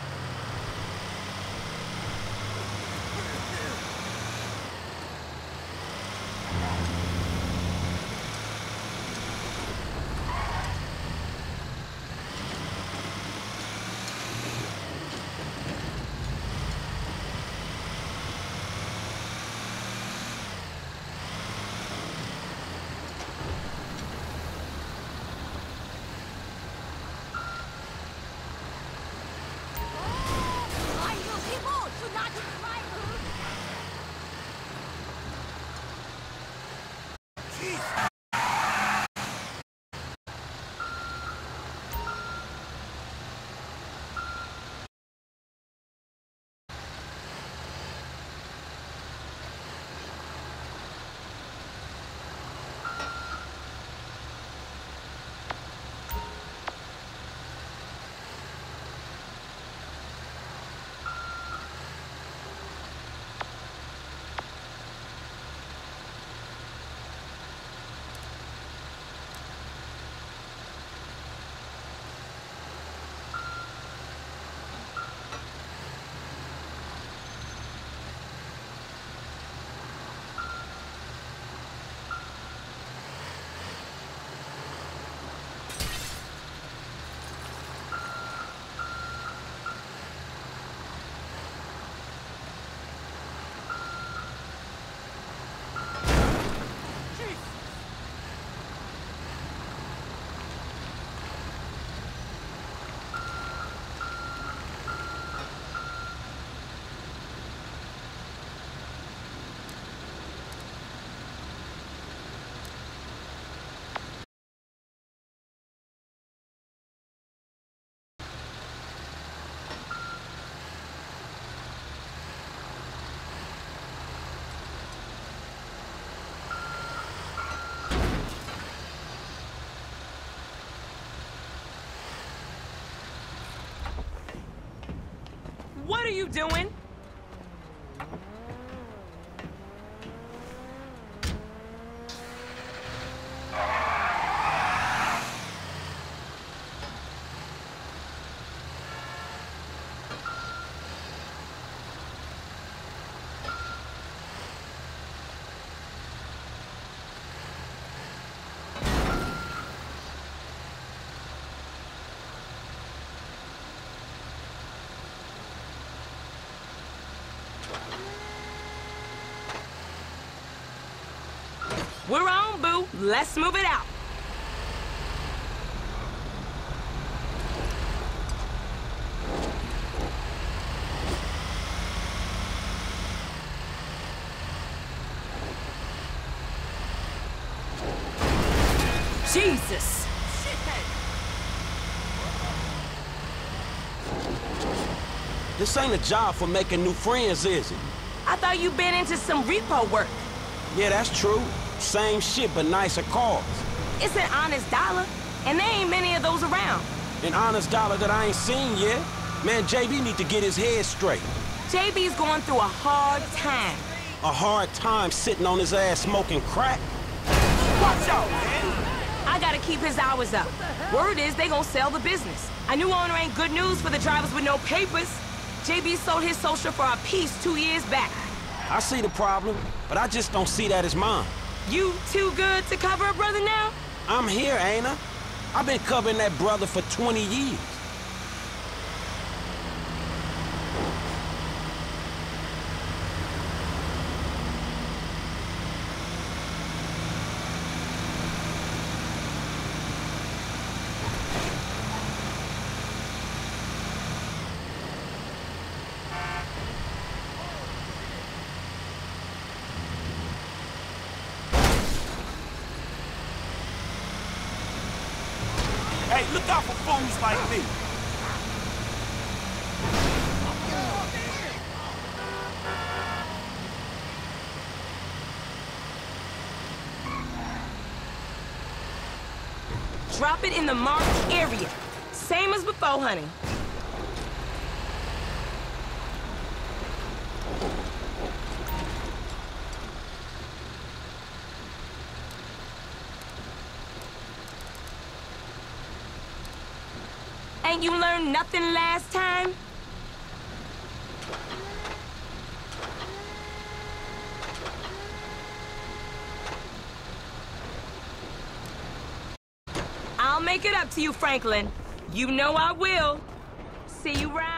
You doing? We're on, boo. Let's move it out. Jesus. This ain't a job for making new friends, is it? I thought you been into some repo work. Yeah, that's true. Same shit, but nicer cars. It's an honest dollar, and there ain't many of those around. An honest dollar that I ain't seen yet. Man, JB need to get his head straight. JB's going through a hard time. A hard time sitting on his ass smoking crack? Watch out, man! I gotta keep his hours up. Word is they gonna sell the business. A new owner ain't good news for the drivers with no papers. JB sold his social for a piece two years back. I see the problem, but I just don't see that as mine. You too good to cover a brother now? I'm here, ain't I? I've been covering that brother for 20 years. Hey, look out for fools like me. Drop it in the marked area. Same as before, honey. Ain't you learned nothing last time? I'll make it up to you, Franklin. You know I will. See you round.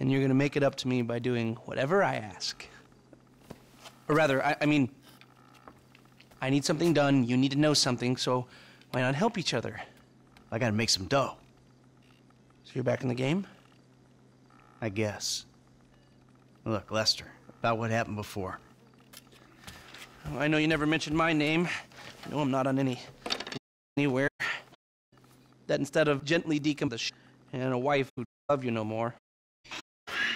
And you're gonna make it up to me by doing whatever I ask. Or rather, I, I mean, I need something done, you need to know something, so why not help each other? I gotta make some dough. So you're back in the game? I guess. Look, Lester, about what happened before. Oh, I know you never mentioned my name. I know I'm not on any anywhere. That instead of gently decom the sh and a wife who love you no more.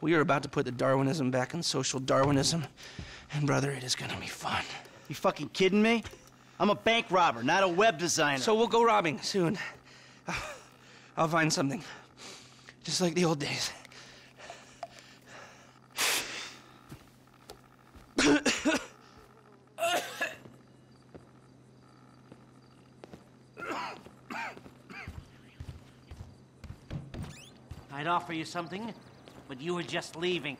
We are about to put the Darwinism back in social Darwinism, and brother, it is gonna be fun. You fucking kidding me? I'm a bank robber, not a web designer. So we'll go robbing soon. I'll find something. Just like the old days. I'd offer you something, but you were just leaving.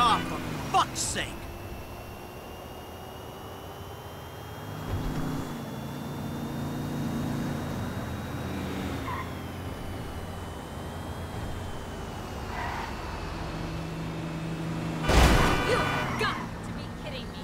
Ah, for fuck's sake! You've got to be kidding me.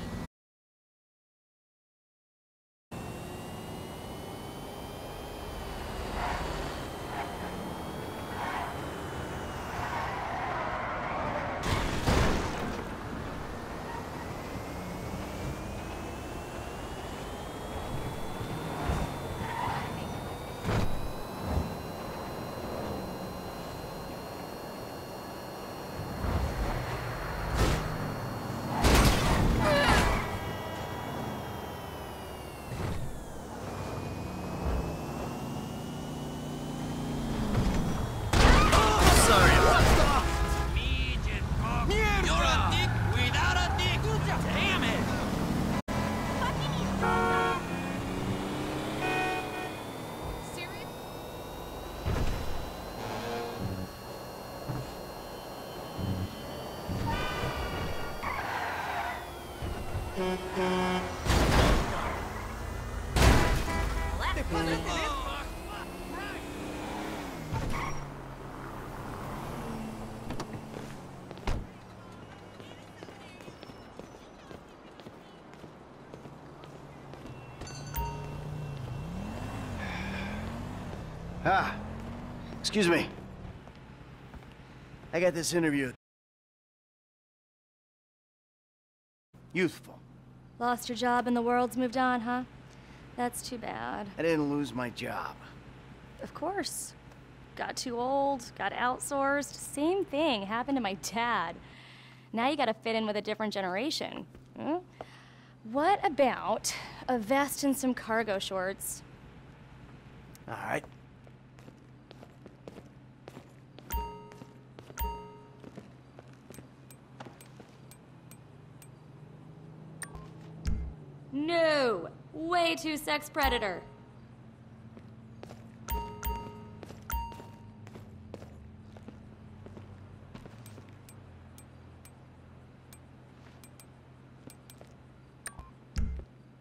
Sorry. You're a dick without a dick. Damn it. Serious? Ah, excuse me. I got this interview. Youthful. Lost your job and the world's moved on, huh? That's too bad. I didn't lose my job. Of course. Got too old, got outsourced. Same thing happened to my dad. Now you gotta fit in with a different generation. Hmm? What about a vest and some cargo shorts? All right. Too sex predator.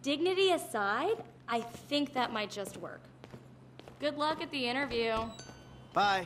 Dignity aside, I think that might just work. Good luck at the interview. Bye.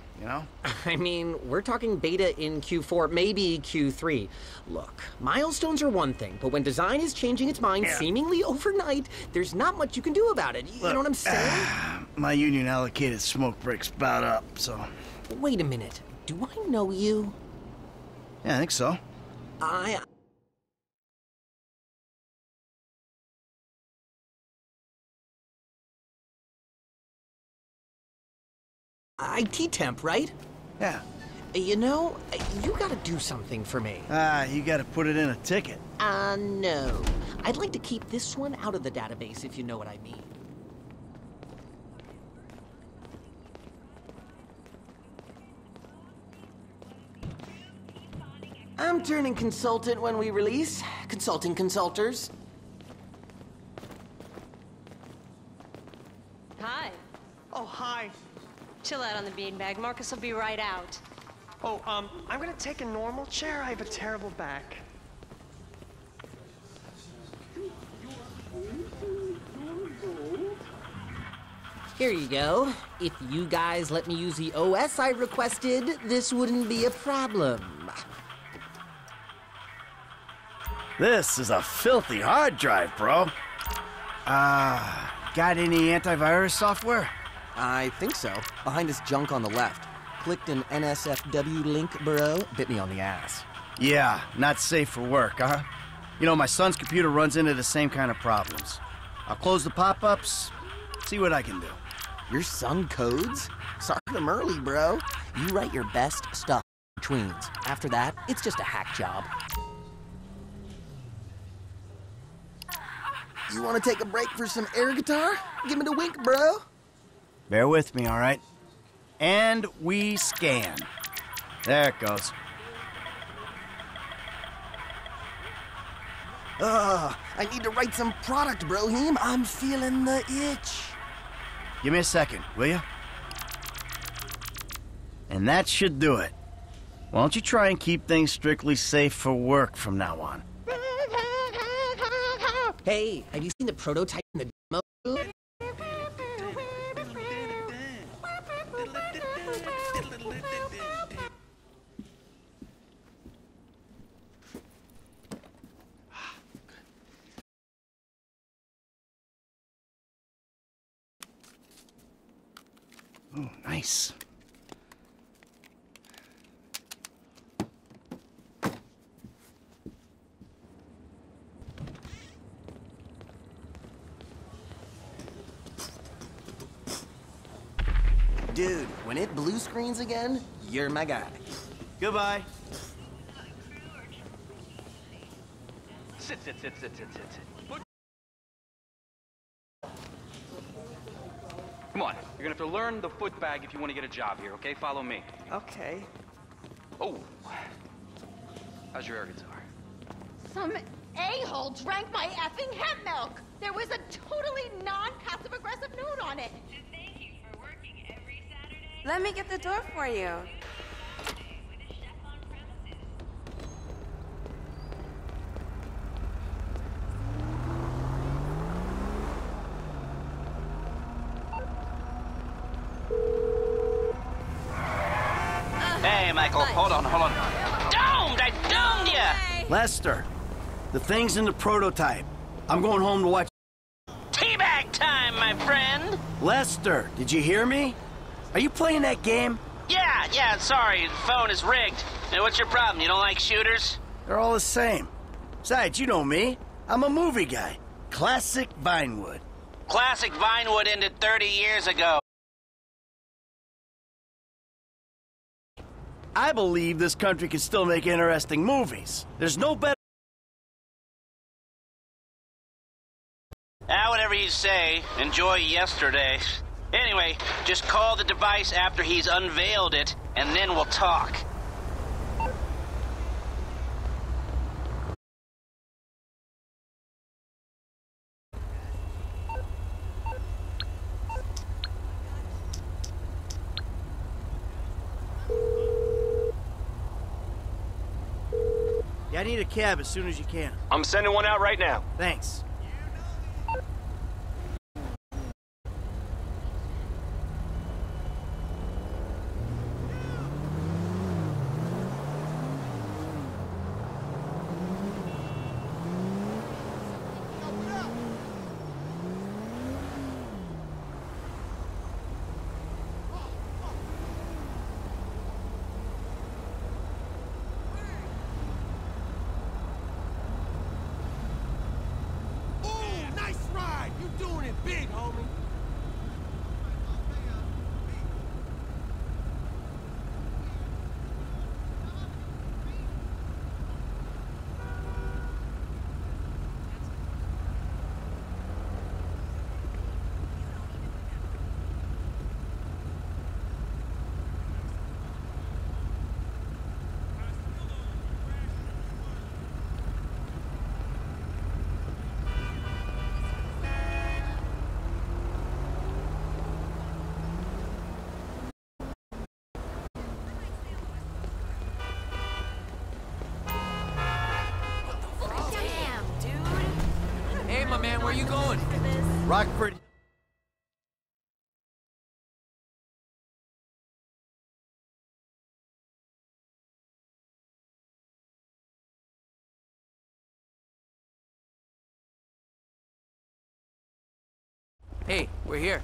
you know? I mean, we're talking beta in Q4, maybe Q3. Look, milestones are one thing, but when design is changing its mind Yeah. seemingly overnight, there's not much you can do about it. You know what I'm saying? My union allocated smoke breaks about up, so. Wait a minute. Do I know you? Yeah, I think so. I. IT temp, right? Yeah. You know, you gotta do something for me. Ah, you gotta put it in a ticket. Uh, no. I'd like to keep this one out of the database, if you know what I mean. I'm turning consultant when we release. Consulting consulters. Hi. Oh, hi. Chill out on the beanbag. Marcus will be right out. Oh, um, I'm gonna take a normal chair. I have a terrible back. Here you go. If you guys let me use the OS I requested, this wouldn't be a problem. This is a filthy hard drive, bro. Uh, got any antivirus software? I think so. Behind this junk on the left. Clicked an NSFW link, bro. Bit me on the ass. Yeah, not safe for work, huh? You know, my son's computer runs into the same kind of problems. I'll close the pop-ups, see what I can do. Your son codes? Start them early, bro. You write your best stuff tweens. After that, it's just a hack job. You want to take a break for some air guitar? Give me the wink, bro. Bear with me, all right? And we scan. There it goes. Ugh, I need to write some product, Brohim. I'm feeling the itch. Give me a second, will you? And that should do it. Why don't you try and keep things strictly safe for work from now on? Hey, have you seen the prototype in the demo? Oh, nice. Dude, when it blue screens again, you're my guy. Goodbye. Sit, sit, sit, sit, sit, sit, sit. Put- Come on, you're gonna have to learn the foot bag if you want to get a job here, okay? Follow me. Okay. Oh. How's your air guitar? Some a-hole drank my effing hemp milk. There was a totally non-passive aggressive note on it. Thank you for working every Saturday. Let me get the door for you. Ya! Lester, the thing's in the prototype. I'm going home to watch. Teabag time, my friend! Lester, did you hear me? Are you playing that game? Yeah, yeah, sorry, the phone is rigged. Hey, what's your problem? You don't like shooters? They're all the same. Besides, you know me. I'm a movie guy. Classic Vinewood. Classic Vinewood ended 30 years ago. I believe this country can still make interesting movies. There's no better. Ah, whatever you say. Enjoy yesterday. Anyway, just call the device after he's unveiled it, and then we'll talk. I need a cab as soon as you can. I'm sending one out right now. Thanks. Ooh, nice ride! You doing it big, homie. Damn, dude. Hey, my man, where you going? Rockford. Hey, we're here.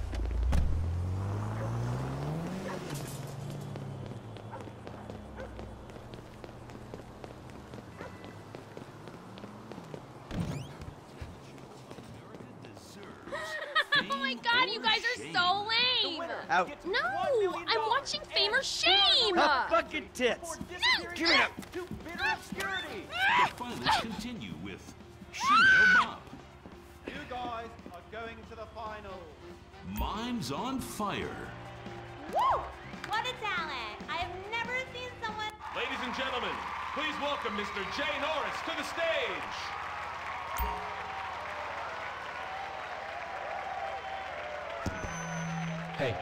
oh my god, you guys are so lame! Out. No, I'm watching Fame or Shame! Up fucking tits. Give me that. The finals continue with Chanel Bob, final. Mimes on Fire, Woo! What a talent! I have never seen someone. Ladies and gentlemen, please welcome Mr. Jay Norris to the stage. Hey,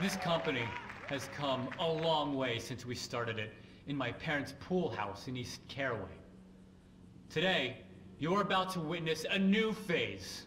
this company has come a long way since we started it in my parents' pool house in East Caraway. Today, you're about to witness a new phase.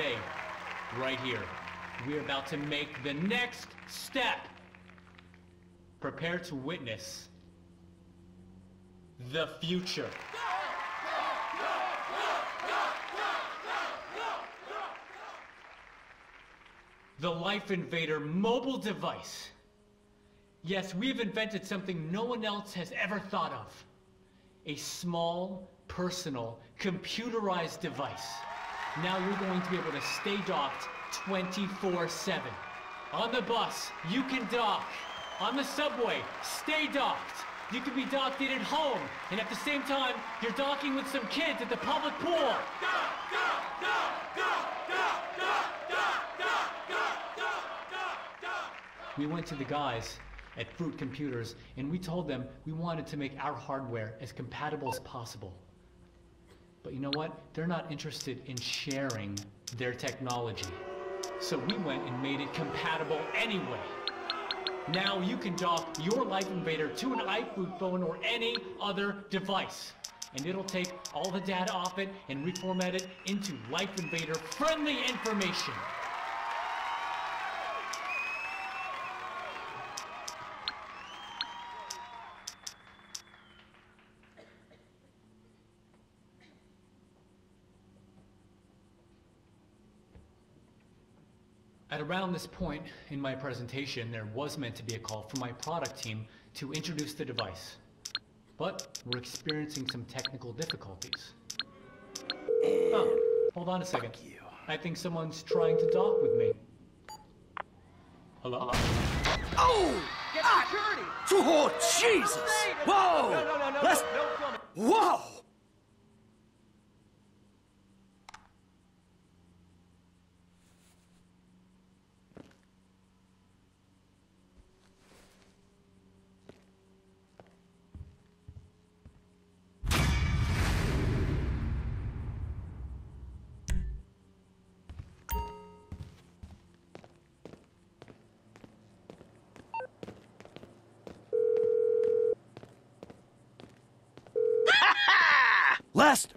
Today, right here, we're about to make the next step. Prepare to witness the future. The Life Invader mobile device. Yes, we've invented something no one else has ever thought of. A small, personal, computerized device. Now you're going to be able to stay docked 24-7. On the bus, you can dock. On the subway, stay docked. You can be docked in at home, and at the same time, you're docking with some kids at the public pool. We went to the guys at Fruit Computers, and we told them we wanted to make our hardware as compatible as possible. But you know what? They're not interested in sharing their technology. So we went and made it compatible anyway. Now you can dock your Life Invader to an iFruit phone or any other device. And it'll take all the data off it and reformat it into Life Invader friendly information. At around this point in my presentation, there was meant to be a call from my product team to introduce the device. But we're experiencing some technical difficulties. Oh, hold on a second. I think someone's trying to dock with me. Hello? Oh! Get security! Ah, oh, Jesus! Whoa! No, no, no, no, Let's... no, no, no. Whoa! Lester!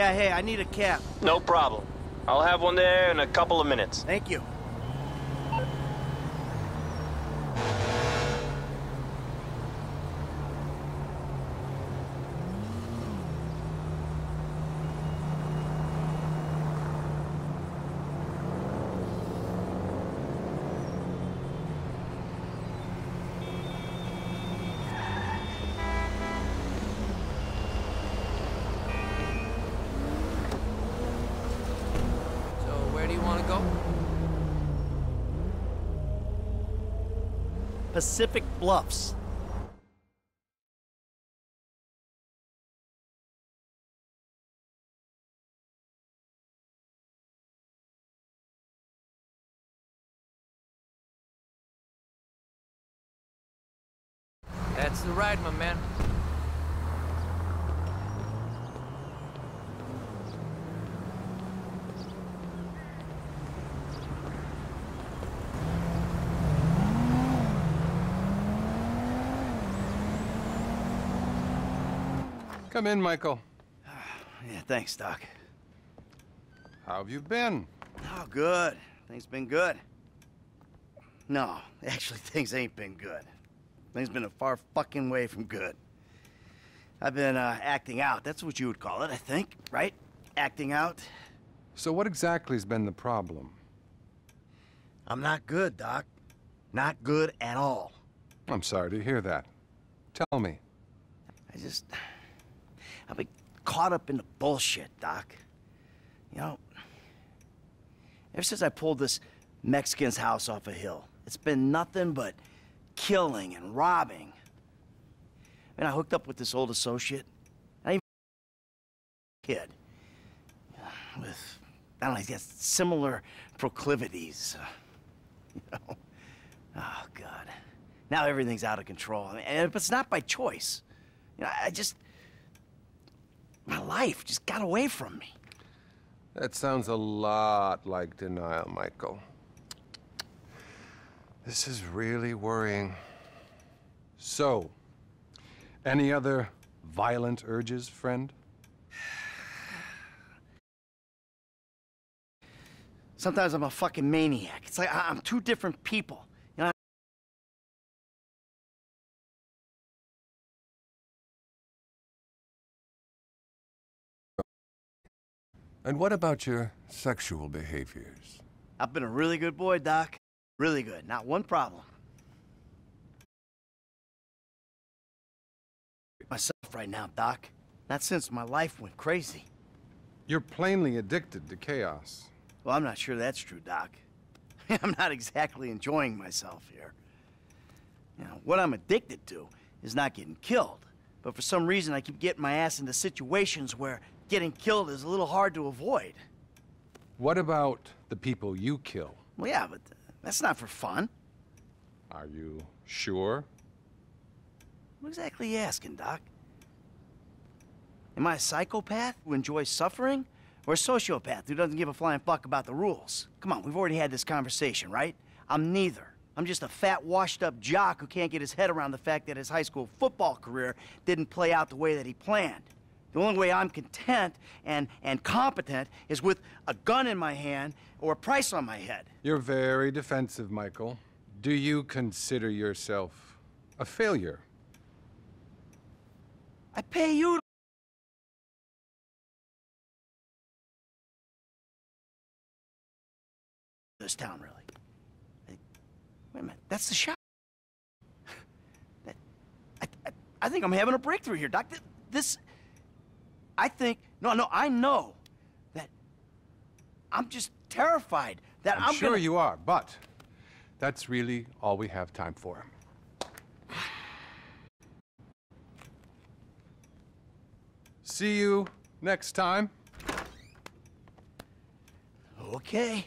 Yeah, hey, I need a cap. No problem. I'll have one there in a couple of minutes. Thank you. Pacific Bluffs. That's the ride, my man. Come in, Michael. Yeah, thanks, Doc. How have you been? Oh, good. Things been good. No, actually, things ain't been good. Things been a far fucking way from good. I've been uh, acting out. That's what you would call it, I think, right? Acting out. So what exactly has been the problem? I'm not good, Doc. Not good at all. I'm sorry to hear that. Tell me. I just... I've been caught up in the bullshit, Doc. You know, ever since I pulled this Mexican's house off a hill, it's been nothing but killing and robbing. And I hooked up with this old associate. I even kid with I don't know. He's got similar proclivities. Uh, you know. Oh God. Now everything's out of control. I mean, and it's not by choice. You know, I just my life just got away from me. That sounds a lot like denial, Michael. This is really worrying. So, any other violent urges, friend? Sometimes I'm a fucking maniac. It's like I'm two different people. And what about your sexual behaviors? I've been a really good boy, Doc. Really good. Not one problem. Myself right now, Doc. Not since my life went crazy. You're plainly addicted to chaos. Well, I'm not sure that's true, Doc. I'm not exactly enjoying myself here. You know, what I'm addicted to is not getting killed. But for some reason, I keep getting my ass into situations where getting killed is a little hard to avoid. What about the people you kill? Well, yeah, but that's not for fun. Are you sure? What exactly are you asking, Doc? Am I a psychopath who enjoys suffering? Or a sociopath who doesn't give a flying fuck about the rules? Come on, we've already had this conversation, right? I'm neither. I'm just a fat, washed up jock who can't get his head around the fact that his high school football career didn't play out the way that he planned. The only way I'm content and, and competent is with a gun in my hand or a price on my head. You're very defensive, Michael. Do you consider yourself a failure? I pay you this town, really. Hey, Wait a minute, that's the shot. That, I, I, I think I'm having a breakthrough here, Doc. Th- This, I think, no, no, I know that I'm just terrified that I'm, I'm sure gonna... you are, but that's really all we have time for. See you next time. Okay.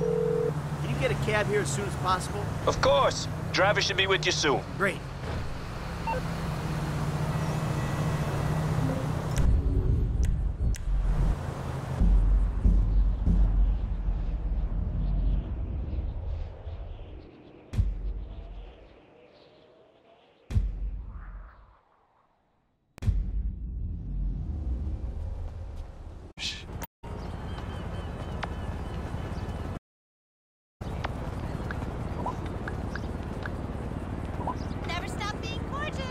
Can you get a cab here as soon as possible? Of course. Driver should be with you soon. Great. Never stop being gorgeous.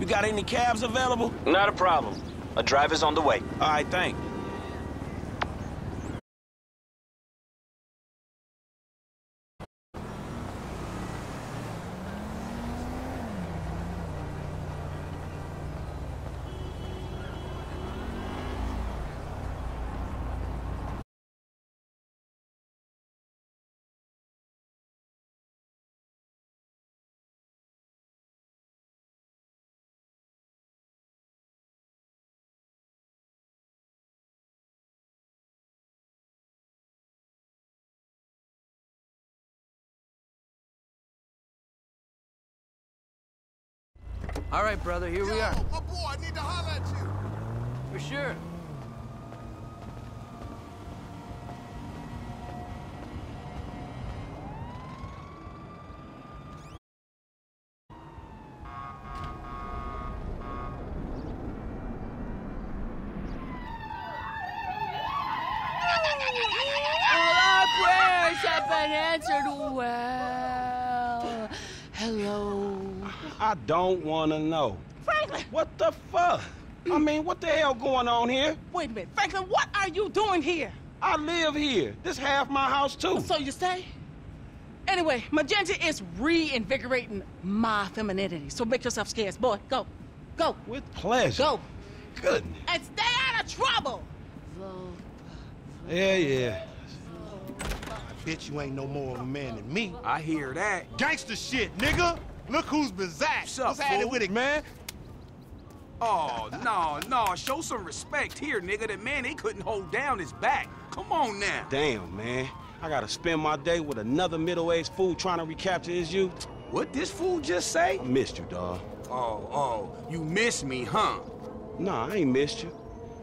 You got any cabs available? Not a problem. A driver's on the way. All right, thank. All right, brother, here we are. My boy, I need to holler at you. For sure. I don't want to know. Franklin! What the fuck? I mm. mean, what the hell going on here? Wait a minute. Franklin, what are you doing here? I live here. This half my house, too. So you stay? Anyway, Magenta is reinvigorating my femininity. So make yourself scarce. Boy, go. Go. With pleasure. Go. Goodness. And stay out of trouble. Yeah, yeah. I bet you ain't no more of a man than me. I hear that. Gangster shit, nigga. Look who's bazack. What's up, What's happening fool? with it, man? Oh, no, no. Show some respect here, nigga. That man, they couldn't hold down his back. Come on now. Damn, man. I gotta spend my day with another middle-aged fool trying to recapture his youth. What this fool just say? I missed you, dawg. Oh, oh. You miss me, huh? Nah, I ain't missed you.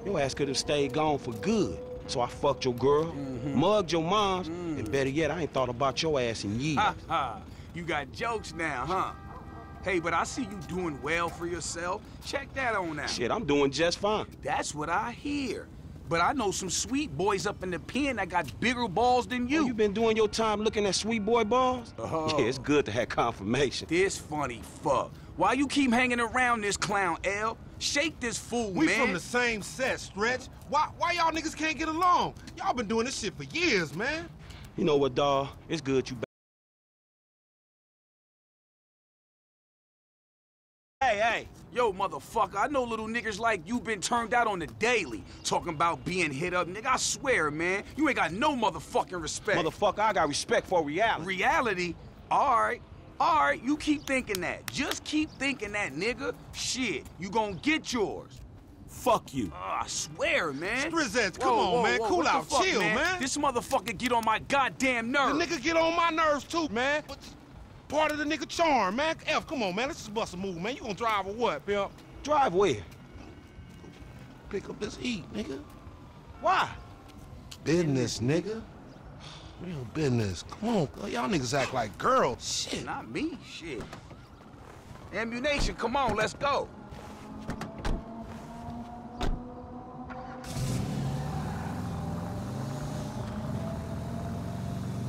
Your ass could have stayed gone for good. So I fucked your girl, Mm-hmm. mugged your moms, and better yet, I ain't thought about your ass in years. Ha ha. You got jokes now, huh? Hey, but I see you doing well for yourself. Check that on out. Shit, I'm doing just fine. That's what I hear. But I know some sweet boys up in the pen that got bigger balls than you. Oh, you been doing your time looking at sweet boy balls? Oh. Yeah, it's good to have confirmation. This funny fuck. Why you keep hanging around this clown, L? Shake this fool, We man. We from the same set, Stretch. Why, why y'all niggas can't get along? Y'all been doing this shit for years, man. You know what, dawg? It's good you Hey, hey, yo, motherfucker, I know little niggas like you been turned out on the daily, talking about being hit up. Nigga, I swear, man, you ain't got no motherfucking respect. Motherfucker, I got respect for reality. Reality? All right, all right, you keep thinking that. Just keep thinking that, nigga. Shit, you gonna get yours. Fuck you. Oh, I swear, man. Strizzets, come Whoa, on, whoa, man. whoa, Cool out. fuck, Chill, man. This motherfucker get on my goddamn nerves. The nigga get on my nerves too, man. But part of the nigga charm, man. F, come on, man. Let's just bust a move, man. You gonna drive or what, pimp? Drive where? Pick up this heat, nigga. Why? Business, nigga. Real business. Come on, y'all niggas act like girls. Shit, not me. Shit. Ammu-Nation, come on, let's go.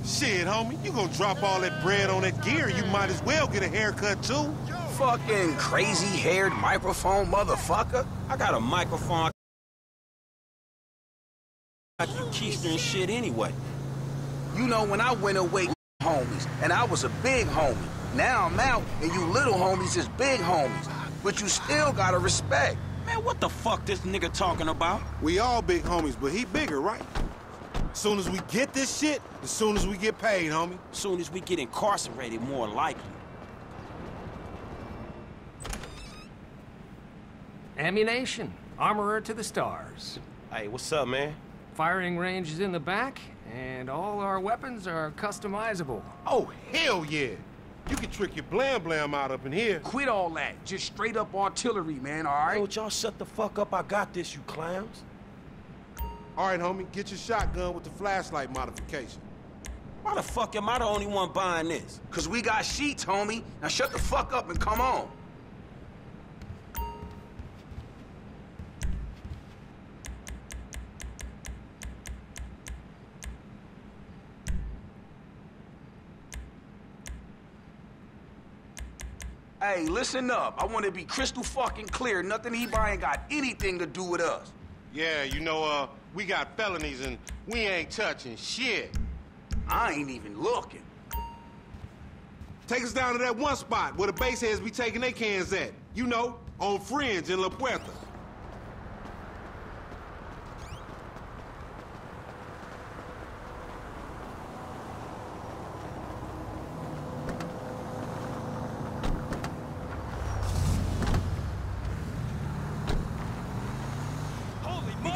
Shit, homie. You gonna drop all that bread on that gear, you might as well get a haircut too. Fucking crazy-haired microphone motherfucker. I got a microphone. I you keister and shit anyway. You know, when I went away, homies, and I was a big homie. Now I'm out, and you little homies is big homies. But you still gotta respect. Man, what the fuck this nigga talking about? We all big homies, but he bigger, right? As soon as we get this shit, as soon as we get paid, homie. As soon as we get incarcerated, more likely. Ammu-Nation. Armorer to the stars. Hey, what's up, man? Firing range is in the back, and all our weapons are customizable. Oh, hell yeah. You can trick your blam blam out up in here. Quit all that. Just straight up artillery, man, all right? Yo, y'all shut the fuck up. I got this, you clowns. All right, homie, get your shotgun with the flashlight modification. Why the fuck am I the only one buying this? Cause we got sheets, homie. Now shut the fuck up and come on. Hey, listen up. I want to be crystal fucking clear. Nothing he buying got anything to do with us. Yeah, you know, uh, we got felonies and we ain't touching shit. I ain't even looking. Take us down to that one spot where the baseheads be taking their cans at. You know, on Fringe in La Puerta. You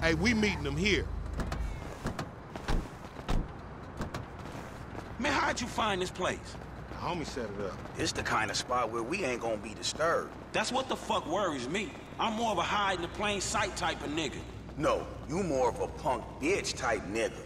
Hey, we meeting them here. Man, how'd you find this place? The homie set it up. It's the kind of spot where we ain't gonna be disturbed. That's what the fuck worries me. I'm more of a hide in the plain sight type of nigga. No, you more of a punk bitch type nigga.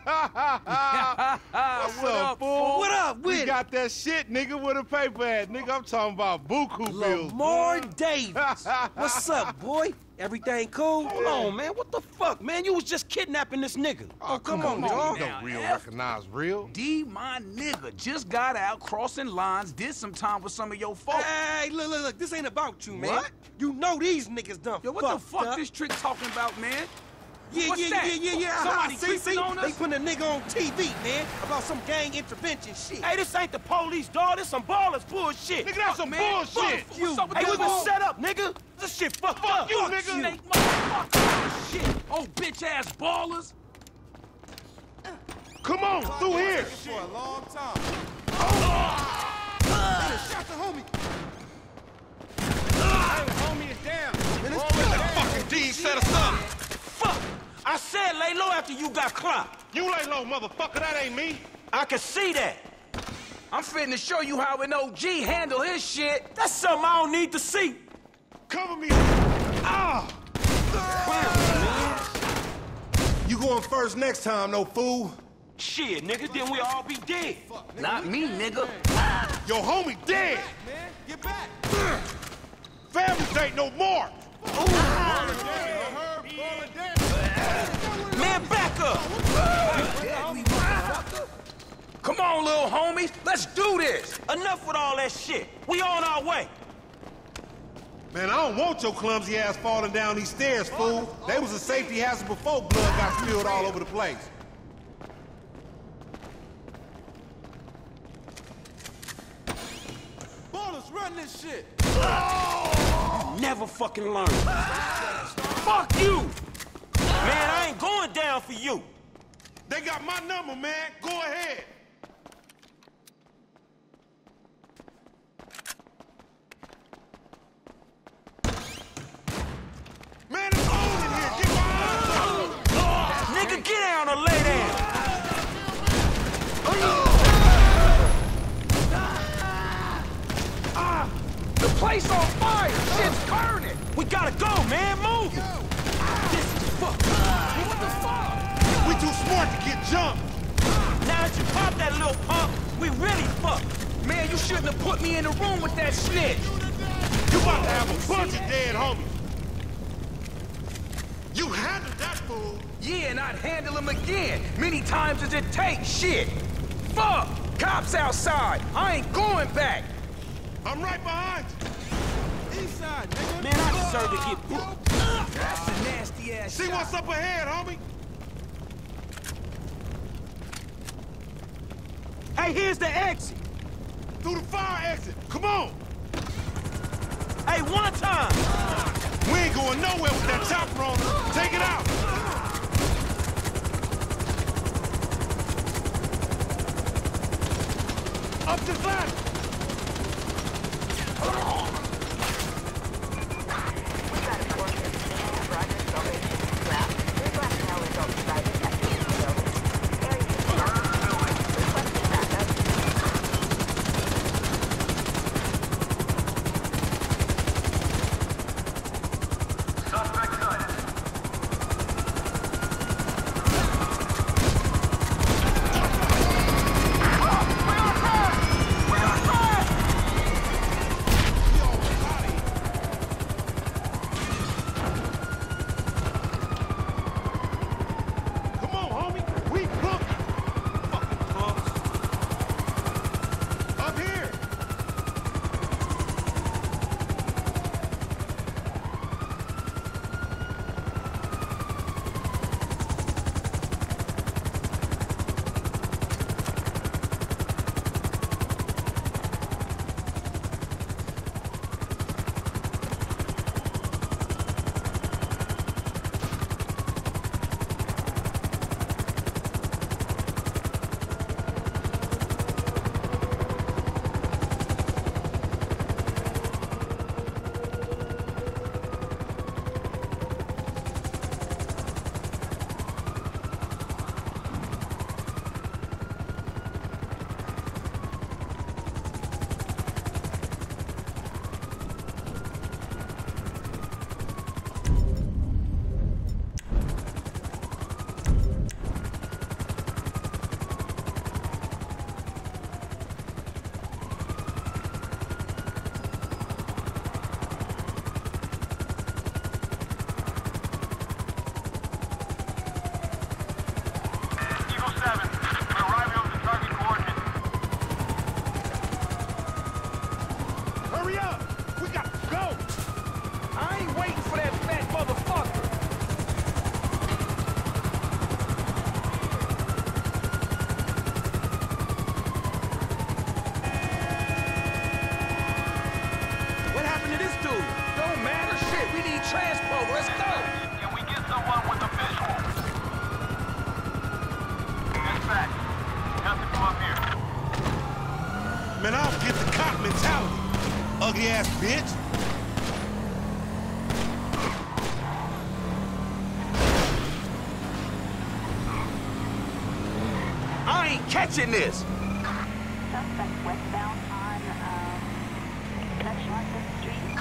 What's What up, up, fool? What up We with it? got that shit, nigga, with a paper at. Nigga, I'm talking about buku bills. Lamar boy. Davis. What's up, boy? Everything cool? Hold on, man. What the fuck, man? You was just kidnapping this nigga. Oh, oh come, on, dog. You don't real recognize real. D, my nigga, just got out crossing lines, did some time with some of your folks. Hey, look, look, look. This ain't about you, man. What? You know these niggas done Yo, what the fuck up. this trick talking about, man? Yeah, What's yeah, that? yeah, yeah, yeah. Uh-huh. Somebody see, creeping see? on us? They putting a nigga on TV, man, about some gang intervention shit. Hey, this ain't the police, dog. This some Ballas bullshit. Nigga, that's some man. bullshit. Fuck you. What's up with Hey, we been set up, nigga. This shit fucked Fuck up. you, Fuck nigga. Snake motherfucker shit. Oh, bitch ass Ballas. Come on, through here. For a long time. Ah! Shot the homie. Ah! Ah! Homie is down. Fucking D set us up. Fuck. I said lay low after you got clocked. You lay low, motherfucker. That ain't me. I can see that. I'm finna show you how an OG handle his shit. That's something I don't need to see. Cover me. Up. Ah. You going first next time, no fool. Shit, nigga, then we all be dead. Not me, nigga. Your homie dead. Man, get back. Families ain't no more. Man, back Come on, little homies. Let's do this. Enough with all that shit. We on our way. Man, I don't want your clumsy ass falling down these stairs, fool. They was a safety hazard before blood got spilled all over the place. Ballas, run this shit. Never fucking learn. Fuck you. Man, I ain't going down for you. They got my number, man. Go ahead. Ugly ass bitch. I ain't catching this. Suspect westbound on um, Lexington Street.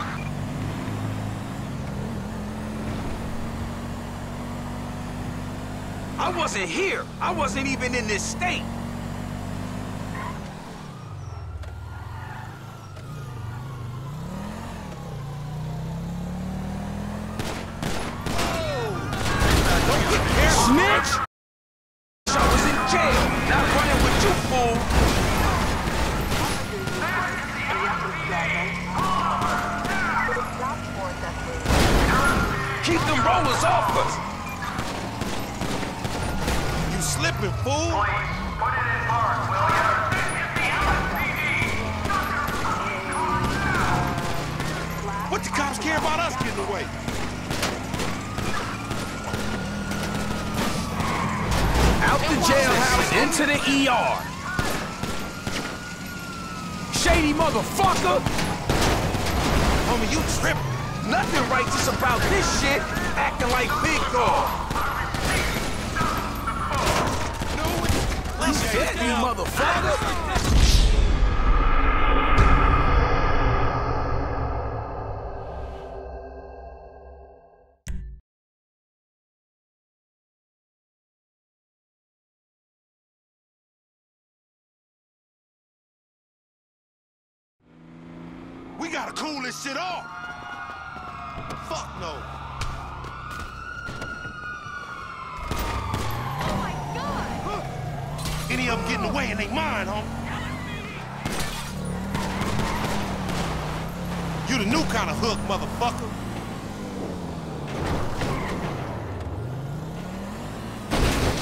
I wasn't here. I wasn't even in this state. This shit off. Fuck no. Any of them getting away and they mine, homie. You the new kind of hook, motherfucker.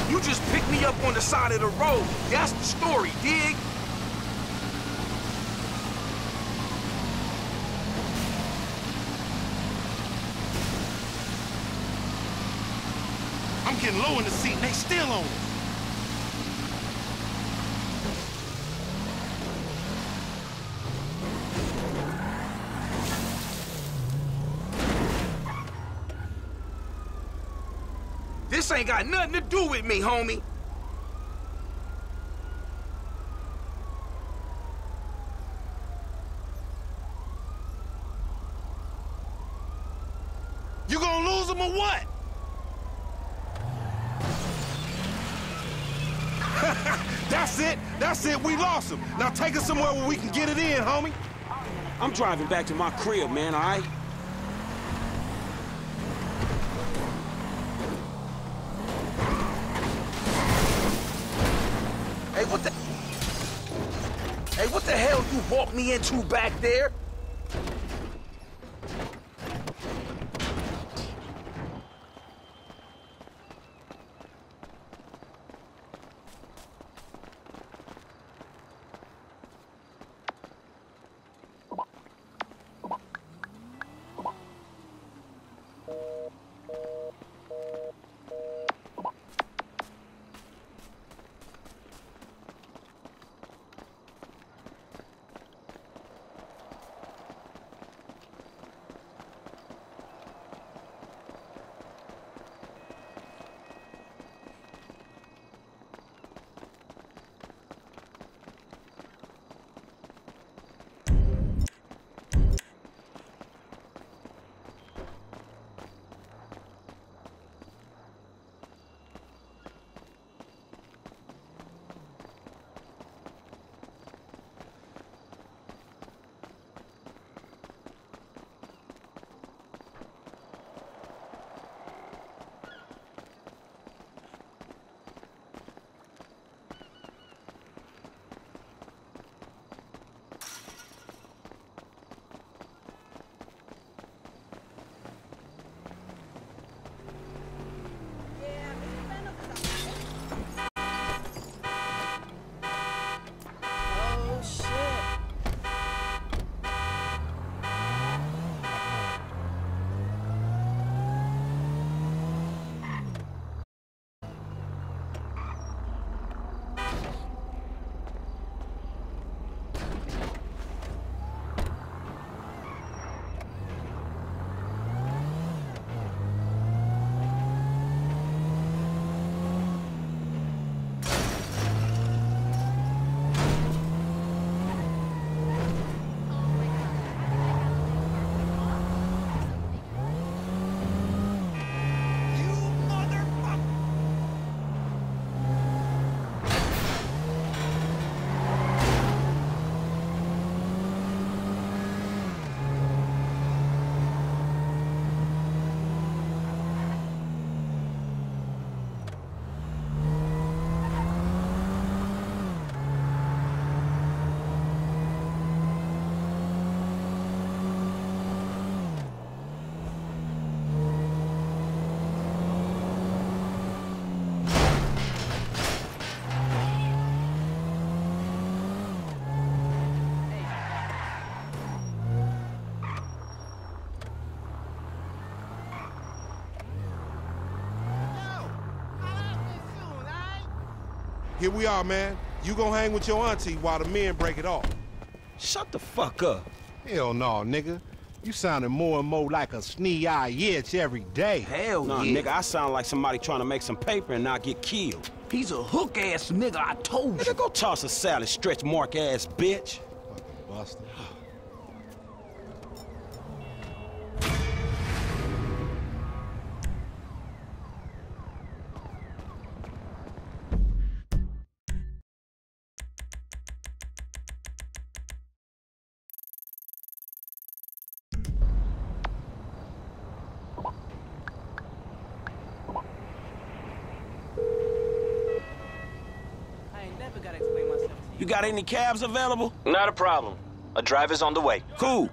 You just picked me up on the side of the road. That's the story, dig? I'm getting low in the seat and they still on it. This ain't got nothing to do with me, homie. You gonna lose them or what? That's it. That's it. We lost him. Now take us somewhere where we can get it in, homie. I'm driving back to my crib, man, all right? Hey, what the... Hey, what the hell you walked me into back there? Here we are, man. You gonna hang with your auntie while the men break it off. Shut the fuck up. Hell no, nigga. You sounding more and more like a snee-eye itch every day. Hell Nah, yeah. nigga, I sound like somebody trying to make some paper and not get killed. He's a hook-ass nigga, I told you. Nigga, go toss a salad, stretch mark ass bitch. Got any cabs available? Not a problem. A driver's on the way. Cool.